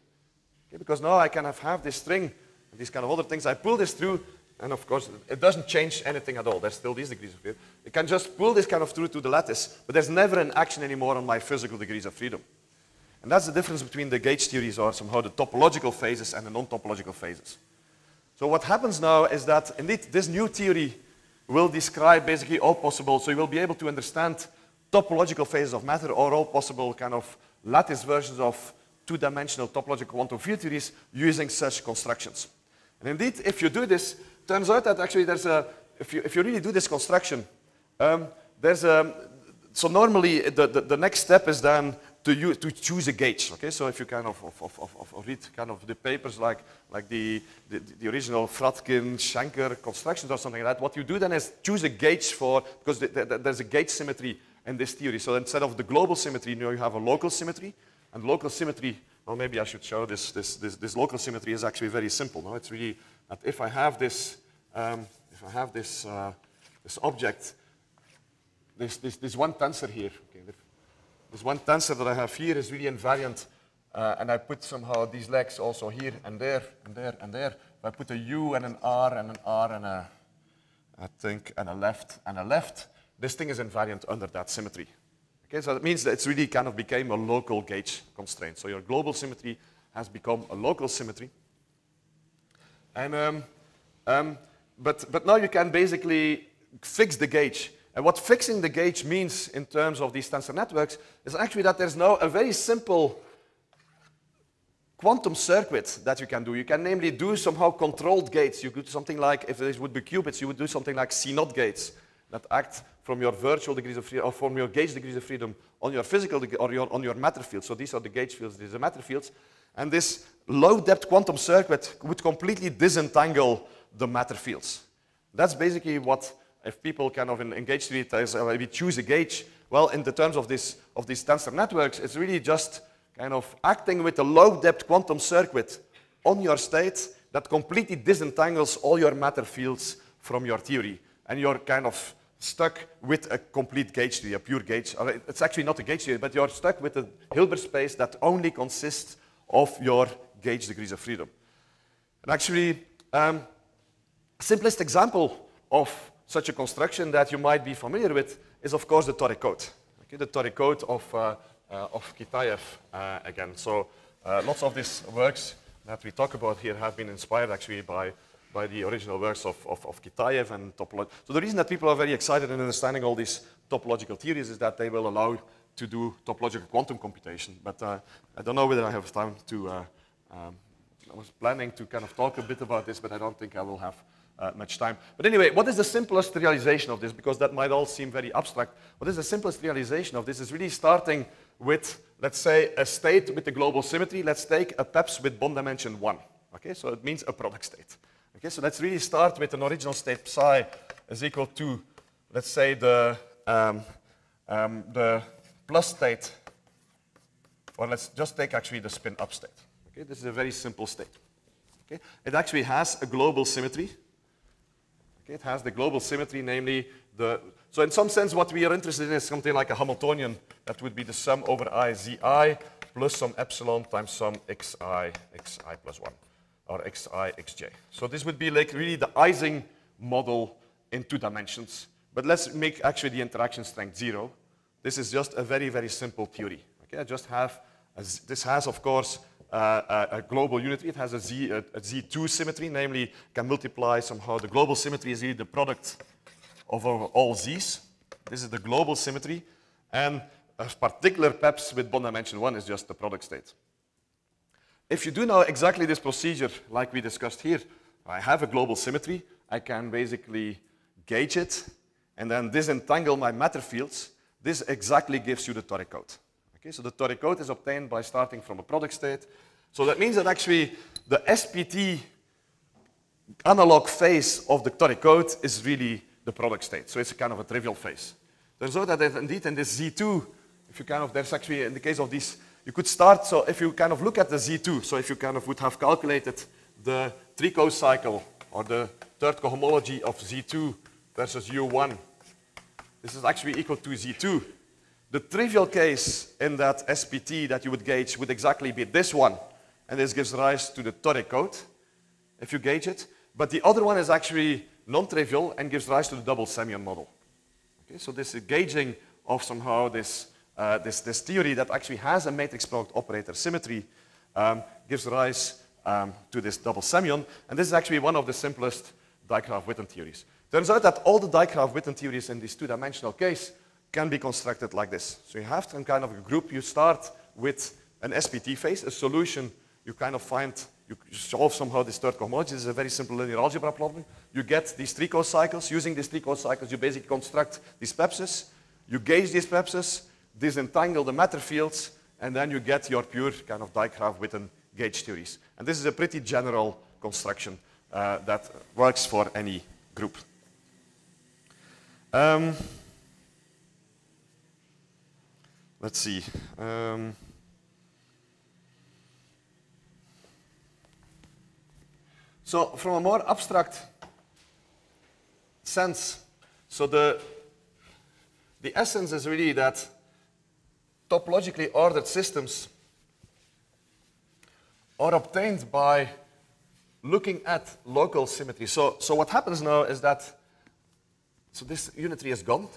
Okay, because now I kind of have this string, and these kind of other things. I pull this through, and of course, it doesn't change anything at all. There's still these degrees of freedom. It can just pull this kind of through to the lattice, but there's never an action anymore on my physical degrees of freedom. And that's the difference between the gauge theories or somehow the topological phases and the non-topological phases. So what happens now is that indeed this new theory will describe basically all possible, so you will be able to understand topological phases of matter or all possible kind of lattice versions of two-dimensional topological quantum field theories using such constructions. And indeed, if you do this, turns out that actually there's a, if you, if you really do this construction, um, there's a, so normally the, the, the, next step is then to, use, to choose a gauge. Okay, so if you kind of, of, of, of read kind of the papers like, like the, the, the, original Fradkin, Shenker constructions or something like that, what you do then is choose a gauge for, because the, the, there's a gauge symmetry in this theory. So instead of the global symmetry, know, you have a local symmetry, and local symmetry, well, maybe I should show this, this, this, this local symmetry is actually very simple. No? It's really that if I have this, um, if I have this, uh, this object, this, this, this one tensor here, okay, this one tensor that I have here is really invariant, uh, and I put somehow these legs also here and there and there and there, if I put a U and an R and an R and a, I think, and a left and a left, this thing is invariant under that symmetry. Okay, so that means that it's really kind of became a local gauge constraint. So your global symmetry has become a local symmetry. And, um, um, but, but now you can basically fix the gauge. And what fixing the gauge means in terms of these tensor networks is actually that there's now a very simple quantum circuit that you can do. You can namely do somehow controlled gates. You could do something like, if this would be qubits, you would do something like CNOT gates that act from your virtual degrees of freedom, or from your gauge degrees of freedom on your physical, or your, on your matter field. So these are the gauge fields, these are matter fields. And this low depth quantum circuit would completely disentangle the matter fields. That's basically what, if people kind of engage with it as uh, we choose a gauge, well, in the terms of, this, of these tensor networks, it's really just kind of acting with a low depth quantum circuit on your state that completely disentangles all your matter fields from your theory. And you're kind of stuck with a complete gauge theory, a pure gauge. It's actually not a gauge theory, but you're stuck with a Hilbert space that only consists of your gauge degrees of freedom. And actually, um, simplest example of such a construction that you might be familiar with is, of course, the toric code. Okay, the toric code of, uh, uh, of Kitaev uh, again. So uh, lots of these works that we talk about here have been inspired actually by, by the original works of, of, of Kitaev and topology. So the reason that people are very excited in understanding all these topological theories is that they will allow to do topological quantum computation. But uh, I don't know whether I have time to, uh, um, I was planning to kind of talk a bit about this, but I don't think I will have uh, much time. But anyway, what is the simplest realization of this? Because that might all seem very abstract. What is the simplest realization of this is really starting with, let's say, a state with the global symmetry. Let's take a PEPS with bond dimension 1. Okay, so it means a product state. Okay, so let's really start with an original state psi is equal to, let's say, the, um, um, the plus state, or let's just take actually the spin up state. Okay, this is a very simple state. Okay, it actually has a global symmetry. Okay, it has the global symmetry, namely the, so in some sense what we are interested in is something like a Hamiltonian that would be the sum over i zi plus some epsilon times some xi, xi plus 1, or xi, xj. So this would be like really the Ising model in two dimensions. But let's make actually the interaction strength zero. This is just a very, very simple theory. Okay, I just have, this has of course uh, a, a, global unity. It has a, Z, a, a Z2 symmetry, namely can multiply somehow. The global symmetry is really the product of all Z's. This is the global symmetry. And a particular PEPS with bond dimension 1 is just the product state. If you do now exactly this procedure like we discussed here, I have a global symmetry. I can basically gauge it and then disentangle my matter fields. This exactly gives you the toric code. Okay, so the toric code is obtained by starting from a product state. So that means that actually the SPT analog phase of the toric code is really the product state. So it's a kind of a trivial phase. Turns out that indeed in this Z2, if you kind of, there's actually, in the case of these, you could start, so if you kind of look at the Z2, so if you kind of would have calculated the three co-cycle or the third cohomology of Z2 versus U1, this is actually equal to Z2. The trivial case in that SPT that you would gauge would exactly be this one. And this gives rise to the toric code, if you gauge it. But the other one is actually non-trivial and gives rise to the double semion model. Okay, so this is gauging of somehow this, uh, this, this theory that actually has a matrix product operator symmetry um, gives rise um, to this double semion. And this is actually one of the simplest Dijkgraaf-Witten theories. Turns out that all the Dijkgraaf-Witten theories in this two-dimensional case can be constructed like this. So you have some kind of a group. You start with an SPT phase, a solution. You kind of find, you solve somehow this third cohomology. This is a very simple linear algebra problem. You get these three cycles. Using these three cycles, you basically construct these pepses. You gauge these pepses, disentangle the matter fields, and then you get your pure kind of Dijkgraaf-Witten gauge theories. And this is a pretty general construction uh, that works for any group. Um, let's see. Um, so from a more abstract sense, so the, the essence is really that topologically ordered systems are obtained by looking at local symmetry. So, so what happens now is that, so this unitary is gone.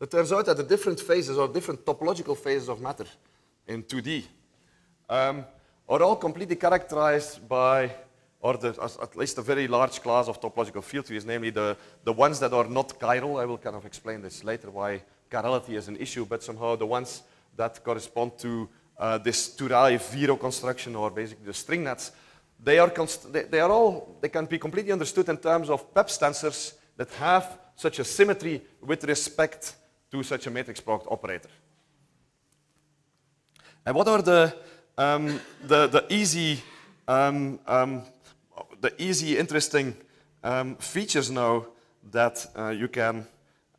It turns out that the different phases or different topological phases of matter in 2D um, are all completely characterized by, or the, at least a very large class of topological field theories, namely the, the ones that are not chiral. I will kind of explain this later why chirality is an issue, but somehow the ones that correspond to uh, this Turai Viro construction or basically the string nets, they are, they, they, are all, they can be completely understood in terms of PEPS tensors that have such a symmetry with respect to such a matrix product operator. And what are the, um, the, the, easy, um, um, the easy, interesting um, features now that uh, you, can,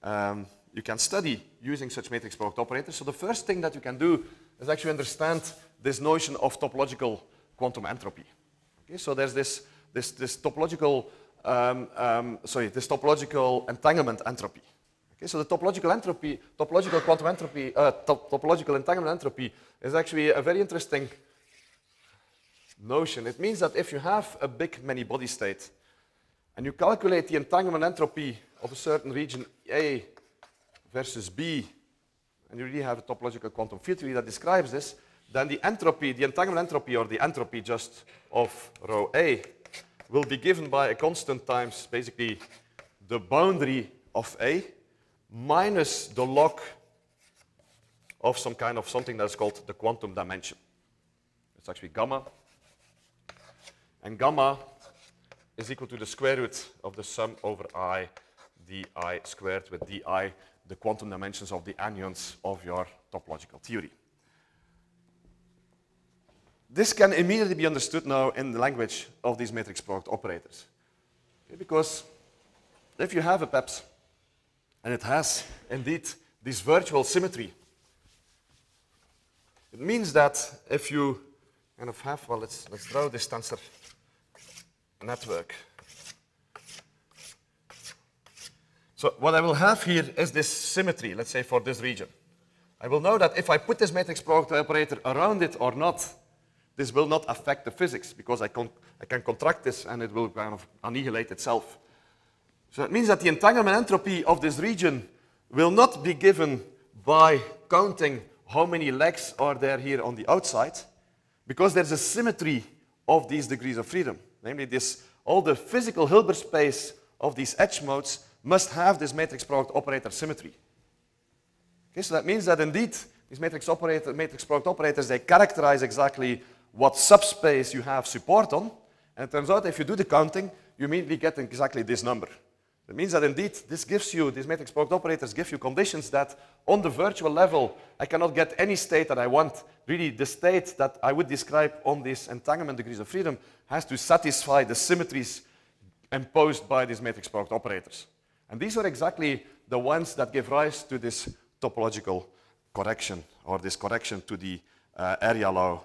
um, you can study using such matrix product operators? So the first thing that you can do is actually understand this notion of topological quantum entropy. Okay, so there's this, this, this topological, um, um, sorry, this topological entanglement entropy. Okay, so the topological entropy, topological quantum entropy, uh, top, topological entanglement entropy is actually a very interesting notion. It means that if you have a big many-body state and you calculate the entanglement entropy of a certain region A versus B, and you really have a topological quantum field theory that describes this, then the entropy, the entanglement entropy, or the entropy just of rho A, will be given by a constant times basically the boundary of A minus the log of some kind of something that's called the quantum dimension. It's actually gamma. And gamma is equal to the square root of the sum over i di squared with di, the quantum dimensions of the anyons of your topological theory. This can immediately be understood now in the language of these matrix product operators. Okay, because if you have a PEPS, and it has indeed this virtual symmetry, it means that if you kind of have, well, let's, let's draw this tensor network. So what I will have here is this symmetry, let's say for this region. I will know that if I put this matrix product operator around it or not, this will not affect the physics because I, I can contract this and it will kind of annihilate itself. So that means that the entanglement entropy of this region will not be given by counting how many legs are there here on the outside, because there's a symmetry of these degrees of freedom. Namely, this, all the physical Hilbert space of these edge modes must have this matrix product operator symmetry. Okay, so that means that indeed, these matrix, operator, matrix product operators, they characterize exactly what subspace you have support on. And it turns out if you do the counting, you immediately get exactly this number. That means that indeed this gives you, these matrix product operators give you conditions that on the virtual level, I cannot get any state that I want. Really, the state that I would describe on this entanglement degrees of freedom has to satisfy the symmetries imposed by these matrix product operators. And these are exactly the ones that give rise to this topological correction, or this correction to the uh, area law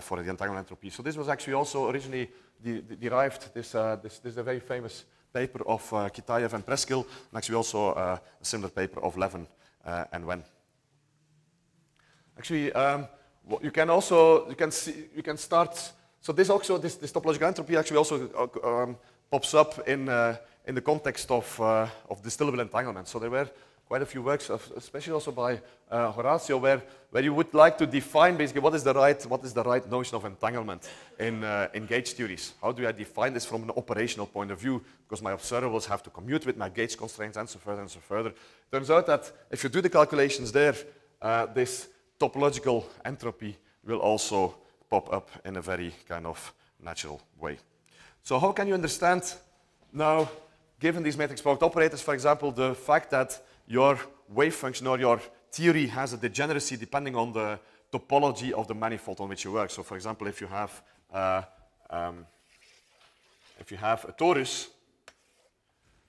for the entanglement entropy. So this was actually also originally de de derived, this, uh, this, this is a very famous paper of uh, Kitaev and Preskill, and actually also uh, a similar paper of Levin uh, and Wen. Actually, um, you can also, you can see, you can start, so this also, this, this topological entropy actually also uh, um, pops up in, uh, in the context of, uh, of distillable entanglement. So there were quite a few works, especially also by uh, Horacio, where, where you would like to define basically what is the right, what is the right notion of entanglement in, uh, in gauge theories. How do I define this from an operational point of view? Because my observables have to commute with my gauge constraints and so further and so further. Turns out that if you do the calculations there, uh, this topological entropy will also pop up in a very kind of natural way. So how can you understand now, given these matrix product operators, for example, the fact that your wave function or your theory has a degeneracy depending on the topology of the manifold on which you work. So for example, if you have, uh, um, if you have a torus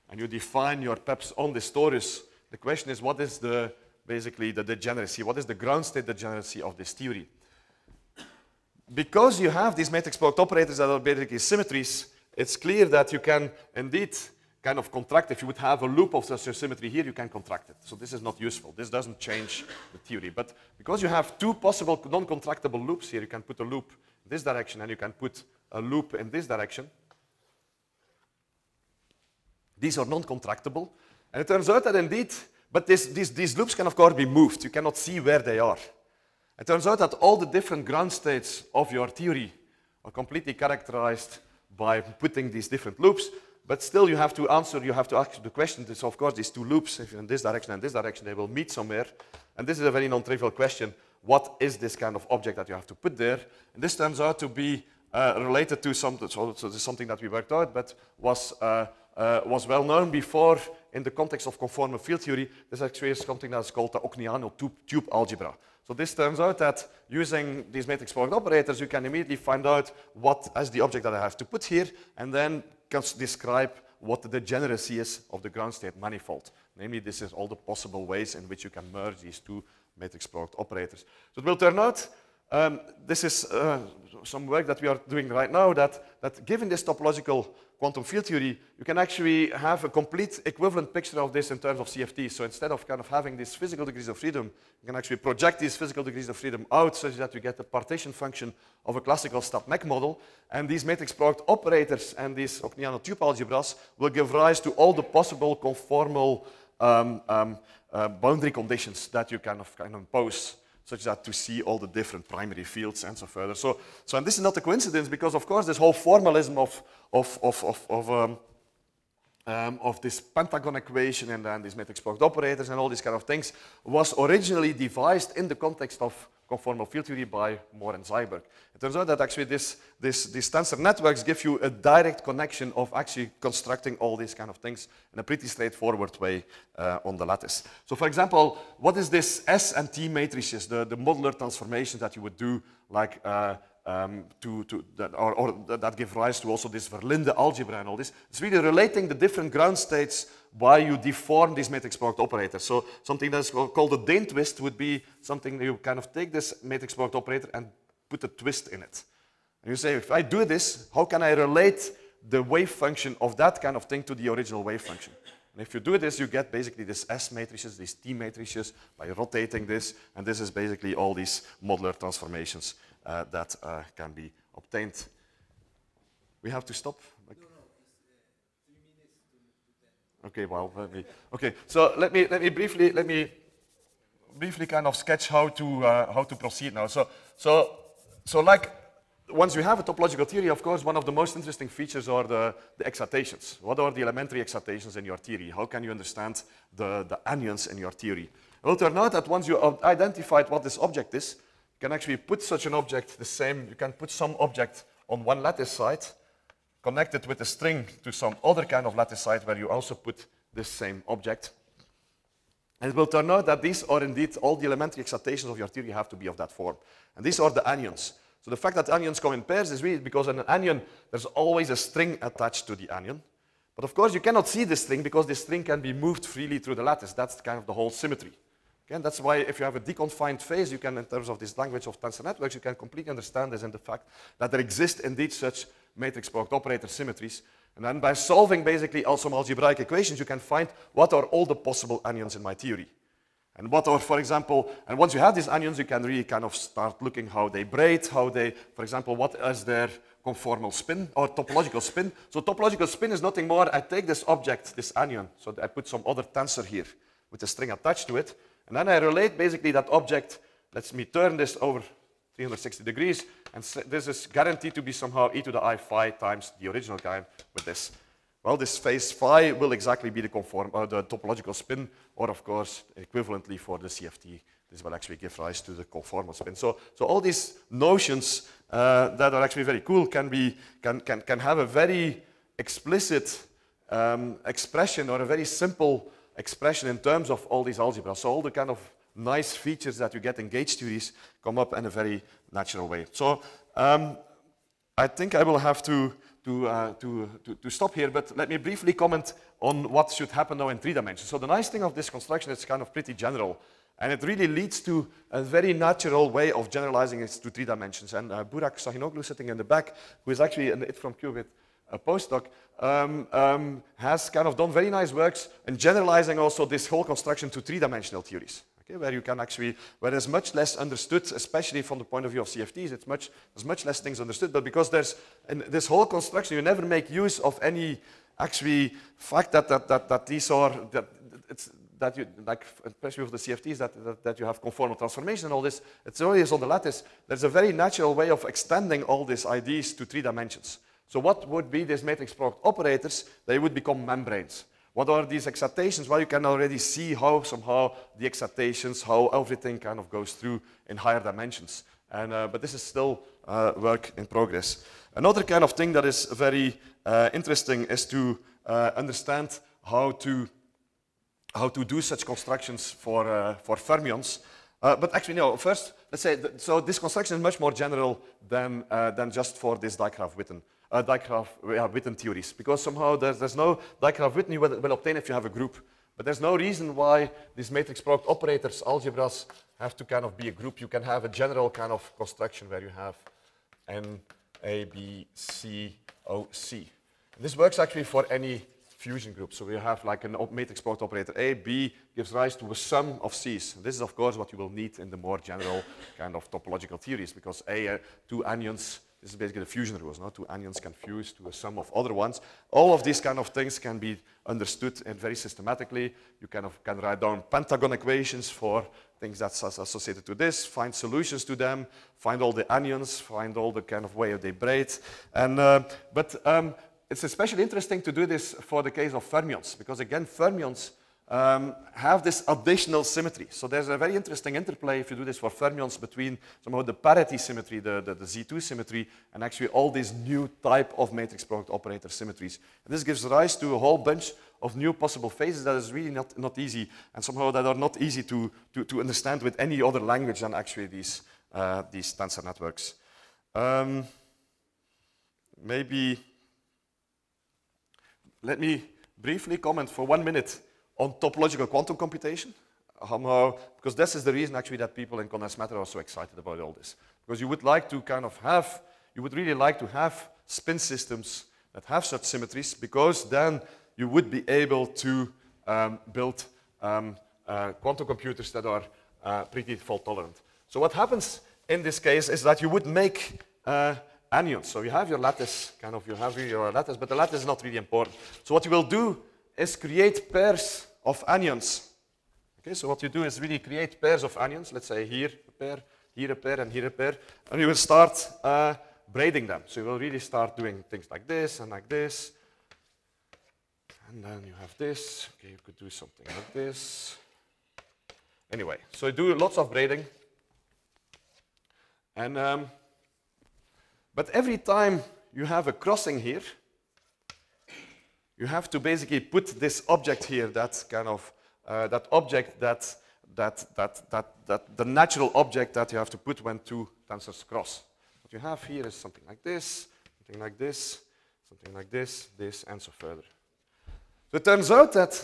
and you define your PEPs on this torus, the question is what is the, basically the degeneracy, what is the ground state degeneracy of this theory? Because you have these matrix product operators that are basically symmetries, it's clear that you can indeed kind of contract. If you would have a loop of such symmetry here, you can contract it. So this is not useful. This doesn't change the theory. But because you have two possible non-contractable loops here, you can put a loop in this direction and you can put a loop in this direction. These are non-contractible. And it turns out that indeed, but this, these, these loops can of course be moved. You cannot see where they are. It turns out that all the different ground states of your theory are completely characterized by putting these different loops. But still, you have to answer, you have to ask the question. This, of course, these two loops, if in this direction and this direction, they will meet somewhere. And this is a very non-trivial question. What is this kind of object that you have to put there? And this turns out to be uh, related to something, so, so something that we worked out, but was, uh, uh, was well known before in the context of conformal field theory. This actually is something that's called the Ocneanu tube, tube algebra. So this turns out that using these matrix product operators, you can immediately find out what is the object that I have to put here, and then can describe what the degeneracy is of the ground state manifold. Namely, this is all the possible ways in which you can merge these two matrix product operators. So it will turn out, um, this is uh, some work that we are doing right now, that, that given this topological quantum field theory, you can actually have a complete equivalent picture of this in terms of CFT. So instead of kind of having these physical degrees of freedom, you can actually project these physical degrees of freedom out such that you get the partition function of a classical StatMech model. And these matrix product operators and these Ocneanu tube algebras will give rise to all the possible conformal um, um, uh, boundary conditions that you kind of, kind of impose such that to see all the different primary fields and so further. So, so and this is not a coincidence because, of course, this whole formalism of, of, of, of, of, um, um, of this pentagon equation and then these matrix product operators and all these kind of things was originally devised in the context of conformal field theory by Moore and Seiberg. It turns out that actually this, this, these tensor networks give you a direct connection of actually constructing all these kind of things in a pretty straightforward way uh, on the lattice. So for example, what is this S and T matrices, the, the modular transformations that you would do like uh, um, to, to that, or, or, that give rise to also this Verlinde algebra and all this. It's really relating the different ground states why you deform these matrix product operators. So something that's called a Dehn twist would be something you kind of take this matrix product operator and put a twist in it. And you say, if I do this, how can I relate the wave function of that kind of thing to the original wave function? And if you do this, you get basically these S matrices, these T matrices, by rotating this, and this is basically all these modular transformations uh, that uh, can be obtained. We have to stop. Okay, me, okay, so let me, let me briefly, let me briefly kind of sketch how to, uh, how to proceed now. So, so, so like, once you have a topological theory, of course, one of the most interesting features are the, the excitations. What are the elementary excitations in your theory? How can you understand the, the anyons in your theory? It will turn out that once you identified what this object is, you can actually put such an object the same, you can put some object on one lattice side connected with a string to some other kind of lattice site where you also put this same object. And it will turn out that these are indeed all the elementary excitations of your theory have to be of that form. And these are the anyons. So the fact that anyons come in pairs is really because in an anyon, there's always a string attached to the anyon. But of course, you cannot see this string because this string can be moved freely through the lattice. That's kind of the whole symmetry. And that's why if you have a deconfined phase, you can, in terms of this language of tensor networks, you can completely understand this in the fact that there exist indeed such matrix product operator symmetries. And then by solving basically some algebraic equations, you can find what are all the possible anyons in my theory. And what are, for example, and once you have these anyons, you can really kind of start looking how they braid, how they, for example, what is their conformal spin or topological spin. So topological spin is nothing more, I take this object, this anyon, so I put some other tensor here with a string attached to it, and then I relate basically that object, let me turn this over 360 degrees, and this is guaranteed to be somehow e to the i phi times the original guy with this. Well, this phase phi will exactly be the, conform, uh, the topological spin, or of course, equivalently for the CFT, this will actually give rise to the conformal spin. So, so all these notions uh, that are actually very cool can, be, can, can, can have a very explicit um, expression or a very simple expression in terms of all these algebras. So all the kind of nice features that you get in gauge theories come up in a very natural way. So um, I think I will have to, to, uh, to, to, to, stop here, but let me briefly comment on what should happen now in three dimensions. So the nice thing of this construction is kind of pretty general, and it really leads to a very natural way of generalizing it to three dimensions. And uh, Burak Sahinoglu, sitting in the back, who is actually an IT from Qubit a postdoc, um, um, has kind of done very nice works in generalizing also this whole construction to three-dimensional theories. okay, where you can actually, where there's much less understood, especially from the point of view of CFTs, it's much, there's much less things understood, but because there's, this whole construction, you never make use of any actually fact that, that, that, that these are, that it's, that you, like, especially with the CFTs, that, that, that, you have conformal transformation and all this, it's always on the lattice. There's a very natural way of extending all these ideas to three dimensions. So what would be these matrix product operators? They would become membranes. What are these excitations? Well, you can already see how somehow the excitations, how everything kind of goes through in higher dimensions. And, uh, but this is still uh, work in progress. Another kind of thing that is very uh, interesting is to uh, understand how to, how to do such constructions for, uh, for fermions. Uh, but actually, no, first, let's say, th so this construction is much more general than, than just for this Dijkgraaf-Witten uh, Dijkgraaf-Witten theories, because somehow there's, there's no Dijkgraaf-Witten you will, will, obtain if you have a group. But there's no reason why these matrix product operators, algebras, have to kind of be a group. You can have a general kind of construction where you have N, A, B, C, O, C. And this works actually for any fusion group. So we have like a matrix product operator A, B gives rise to a sum of C's. This is of course what you will need in the more general kind of topological theories because A, uh, two anyons this is basically the fusion rules. No? Two anyons can fuse to a sum of other ones. All of these kind of things can be understood and very systematically. You kind of can write down pentagon equations for things that's associated to this, find solutions to them, find all the anyons, find all the kind of way they braid. And, uh, but um, it's especially interesting to do this for the case of fermions, because again, fermions um, have this additional symmetry. So there's a very interesting interplay if you do this for fermions between somehow the parity symmetry, the, the, the Z2 symmetry, and actually all these new type of matrix product operator symmetries. And this gives rise to a whole bunch of new possible phases that is really not, not easy, and somehow that are not easy to, to, to understand with any other language than actually these, uh, these tensor networks. Um, maybe let me briefly comment for one minute on topological quantum computation. Somehow, because this is the reason actually that people in condensed matter are so excited about all this. Because you would like to kind of have, you would really like to have spin systems that have such symmetries because then you would be able to um, build um, uh, quantum computers that are uh, pretty fault tolerant. So what happens in this case is that you would make uh, anyons. So you have your lattice, kind of, you have your lattice, but the lattice is not really important. So what you will do is create pairs of anyons. Okay, so what you do is really create pairs of anyons. Let's say here a pair, here a pair, and here a pair. And you will start uh, braiding them. So you will really start doing things like this and like this. And then you have this. Okay, you could do something like this. Anyway, so you do lots of braiding. And, um, but every time you have a crossing here, you have to basically put this object here, that kind of, uh, that object that, that, that, that, that, the natural object that you have to put when two tensors cross. What you have here is something like this, something like this, something like this, this, and so further. So it turns out that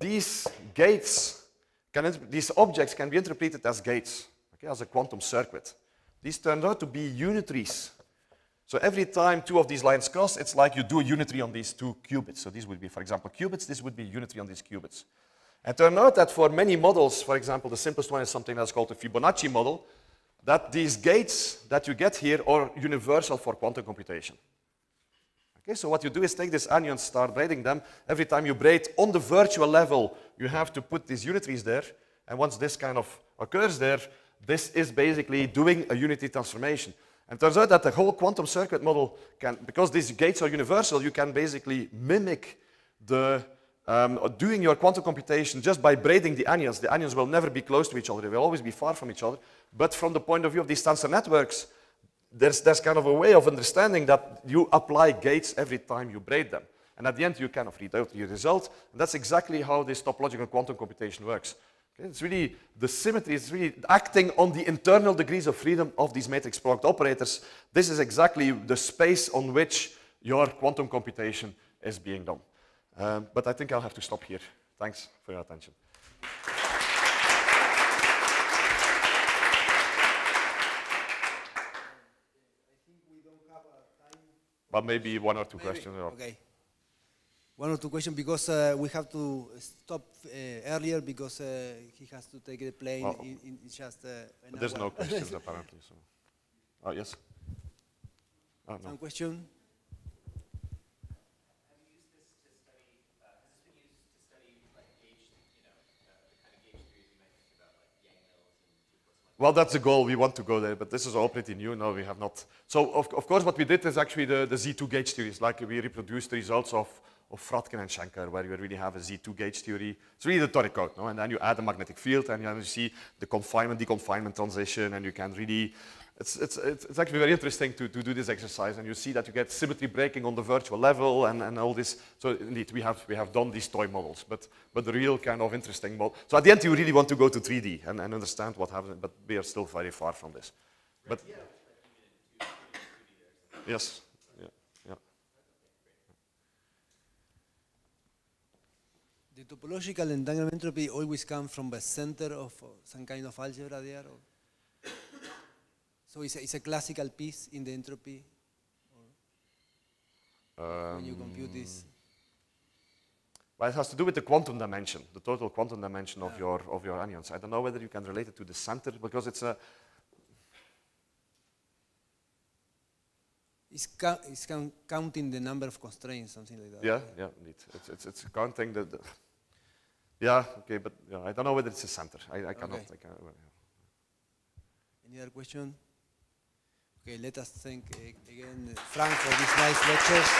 these gates, can, these objects can be interpreted as gates, okay, as a quantum circuit. These turned out to be unitaries so every time two of these lines cross, it's like you do a unitary on these two qubits. So these would be, for example, qubits. This would be unitary on these qubits. And it turned out that for many models, for example, the simplest one is something that's called the Fibonacci model, that these gates that you get here are universal for quantum computation. Okay, so what you do is take this anyon, start braiding them. Every time you braid on the virtual level, you have to put these unitaries there. And once this kind of occurs there, this is basically doing a unity transformation. And it turns out that the whole quantum circuit model can, because these gates are universal, you can basically mimic the um, doing your quantum computation just by braiding the anyons. The anyons will never be close to each other. They will always be far from each other. But from the point of view of these tensor networks, there's, there's kind of a way of understanding that you apply gates every time you braid them. And at the end, you kind of read out your result. And that's exactly how this topological quantum computation works. It's really the symmetry, it's really acting on the internal degrees of freedom of these matrix product operators. This is exactly the space on which your quantum computation is being done. Um, but I think I'll have to stop here. Thanks for your attention. But maybe one or two maybe. questions. Okay. One or two questions because uh, we have to stop uh, earlier because uh, he has to take the plane Well, in, in just uh, an there's hour. no questions apparently. So. Oh yes. Oh no. Some question? Well, that's the goal. We want to go there, but this is all pretty new. No, we have not. So, of, of course, what we did is actually the, the Z2 gauge theories. Like we reproduced the results of, of Fradkin and Shenker, where you really have a Z2 gauge theory. It's really the toric code, no? And then you add a magnetic field, and you see the confinement, deconfinement transition, and you can really. It's, it's, it's it's actually very interesting to, to do this exercise, and you see that you get symmetry breaking on the virtual level and, and all this. So indeed, we have, we have done these toy models, but, but the real kind of interesting model. So at the end, you really want to go to 3D and, and understand what happens, but we are still very far from this. But yes, yeah, yeah. The topological entanglement entropy always comes from the center of uh, some kind of algebra there? Or? So it's a, it's a classical piece in the entropy when you compute this? Well, it has to do with the quantum dimension, the total quantum dimension of your of your anyons. I don't know whether you can relate it to the center because it's a It's, it's counting the number of constraints, something like that. yeah yeah indeed. It's it's, it's counting the, the yeah okay, but yeah, I don't know whether it's a center. I, I cannot. Okay. I cannot well, yeah. Any other question? Okay, let us thank uh, again Frank for these nice lectures.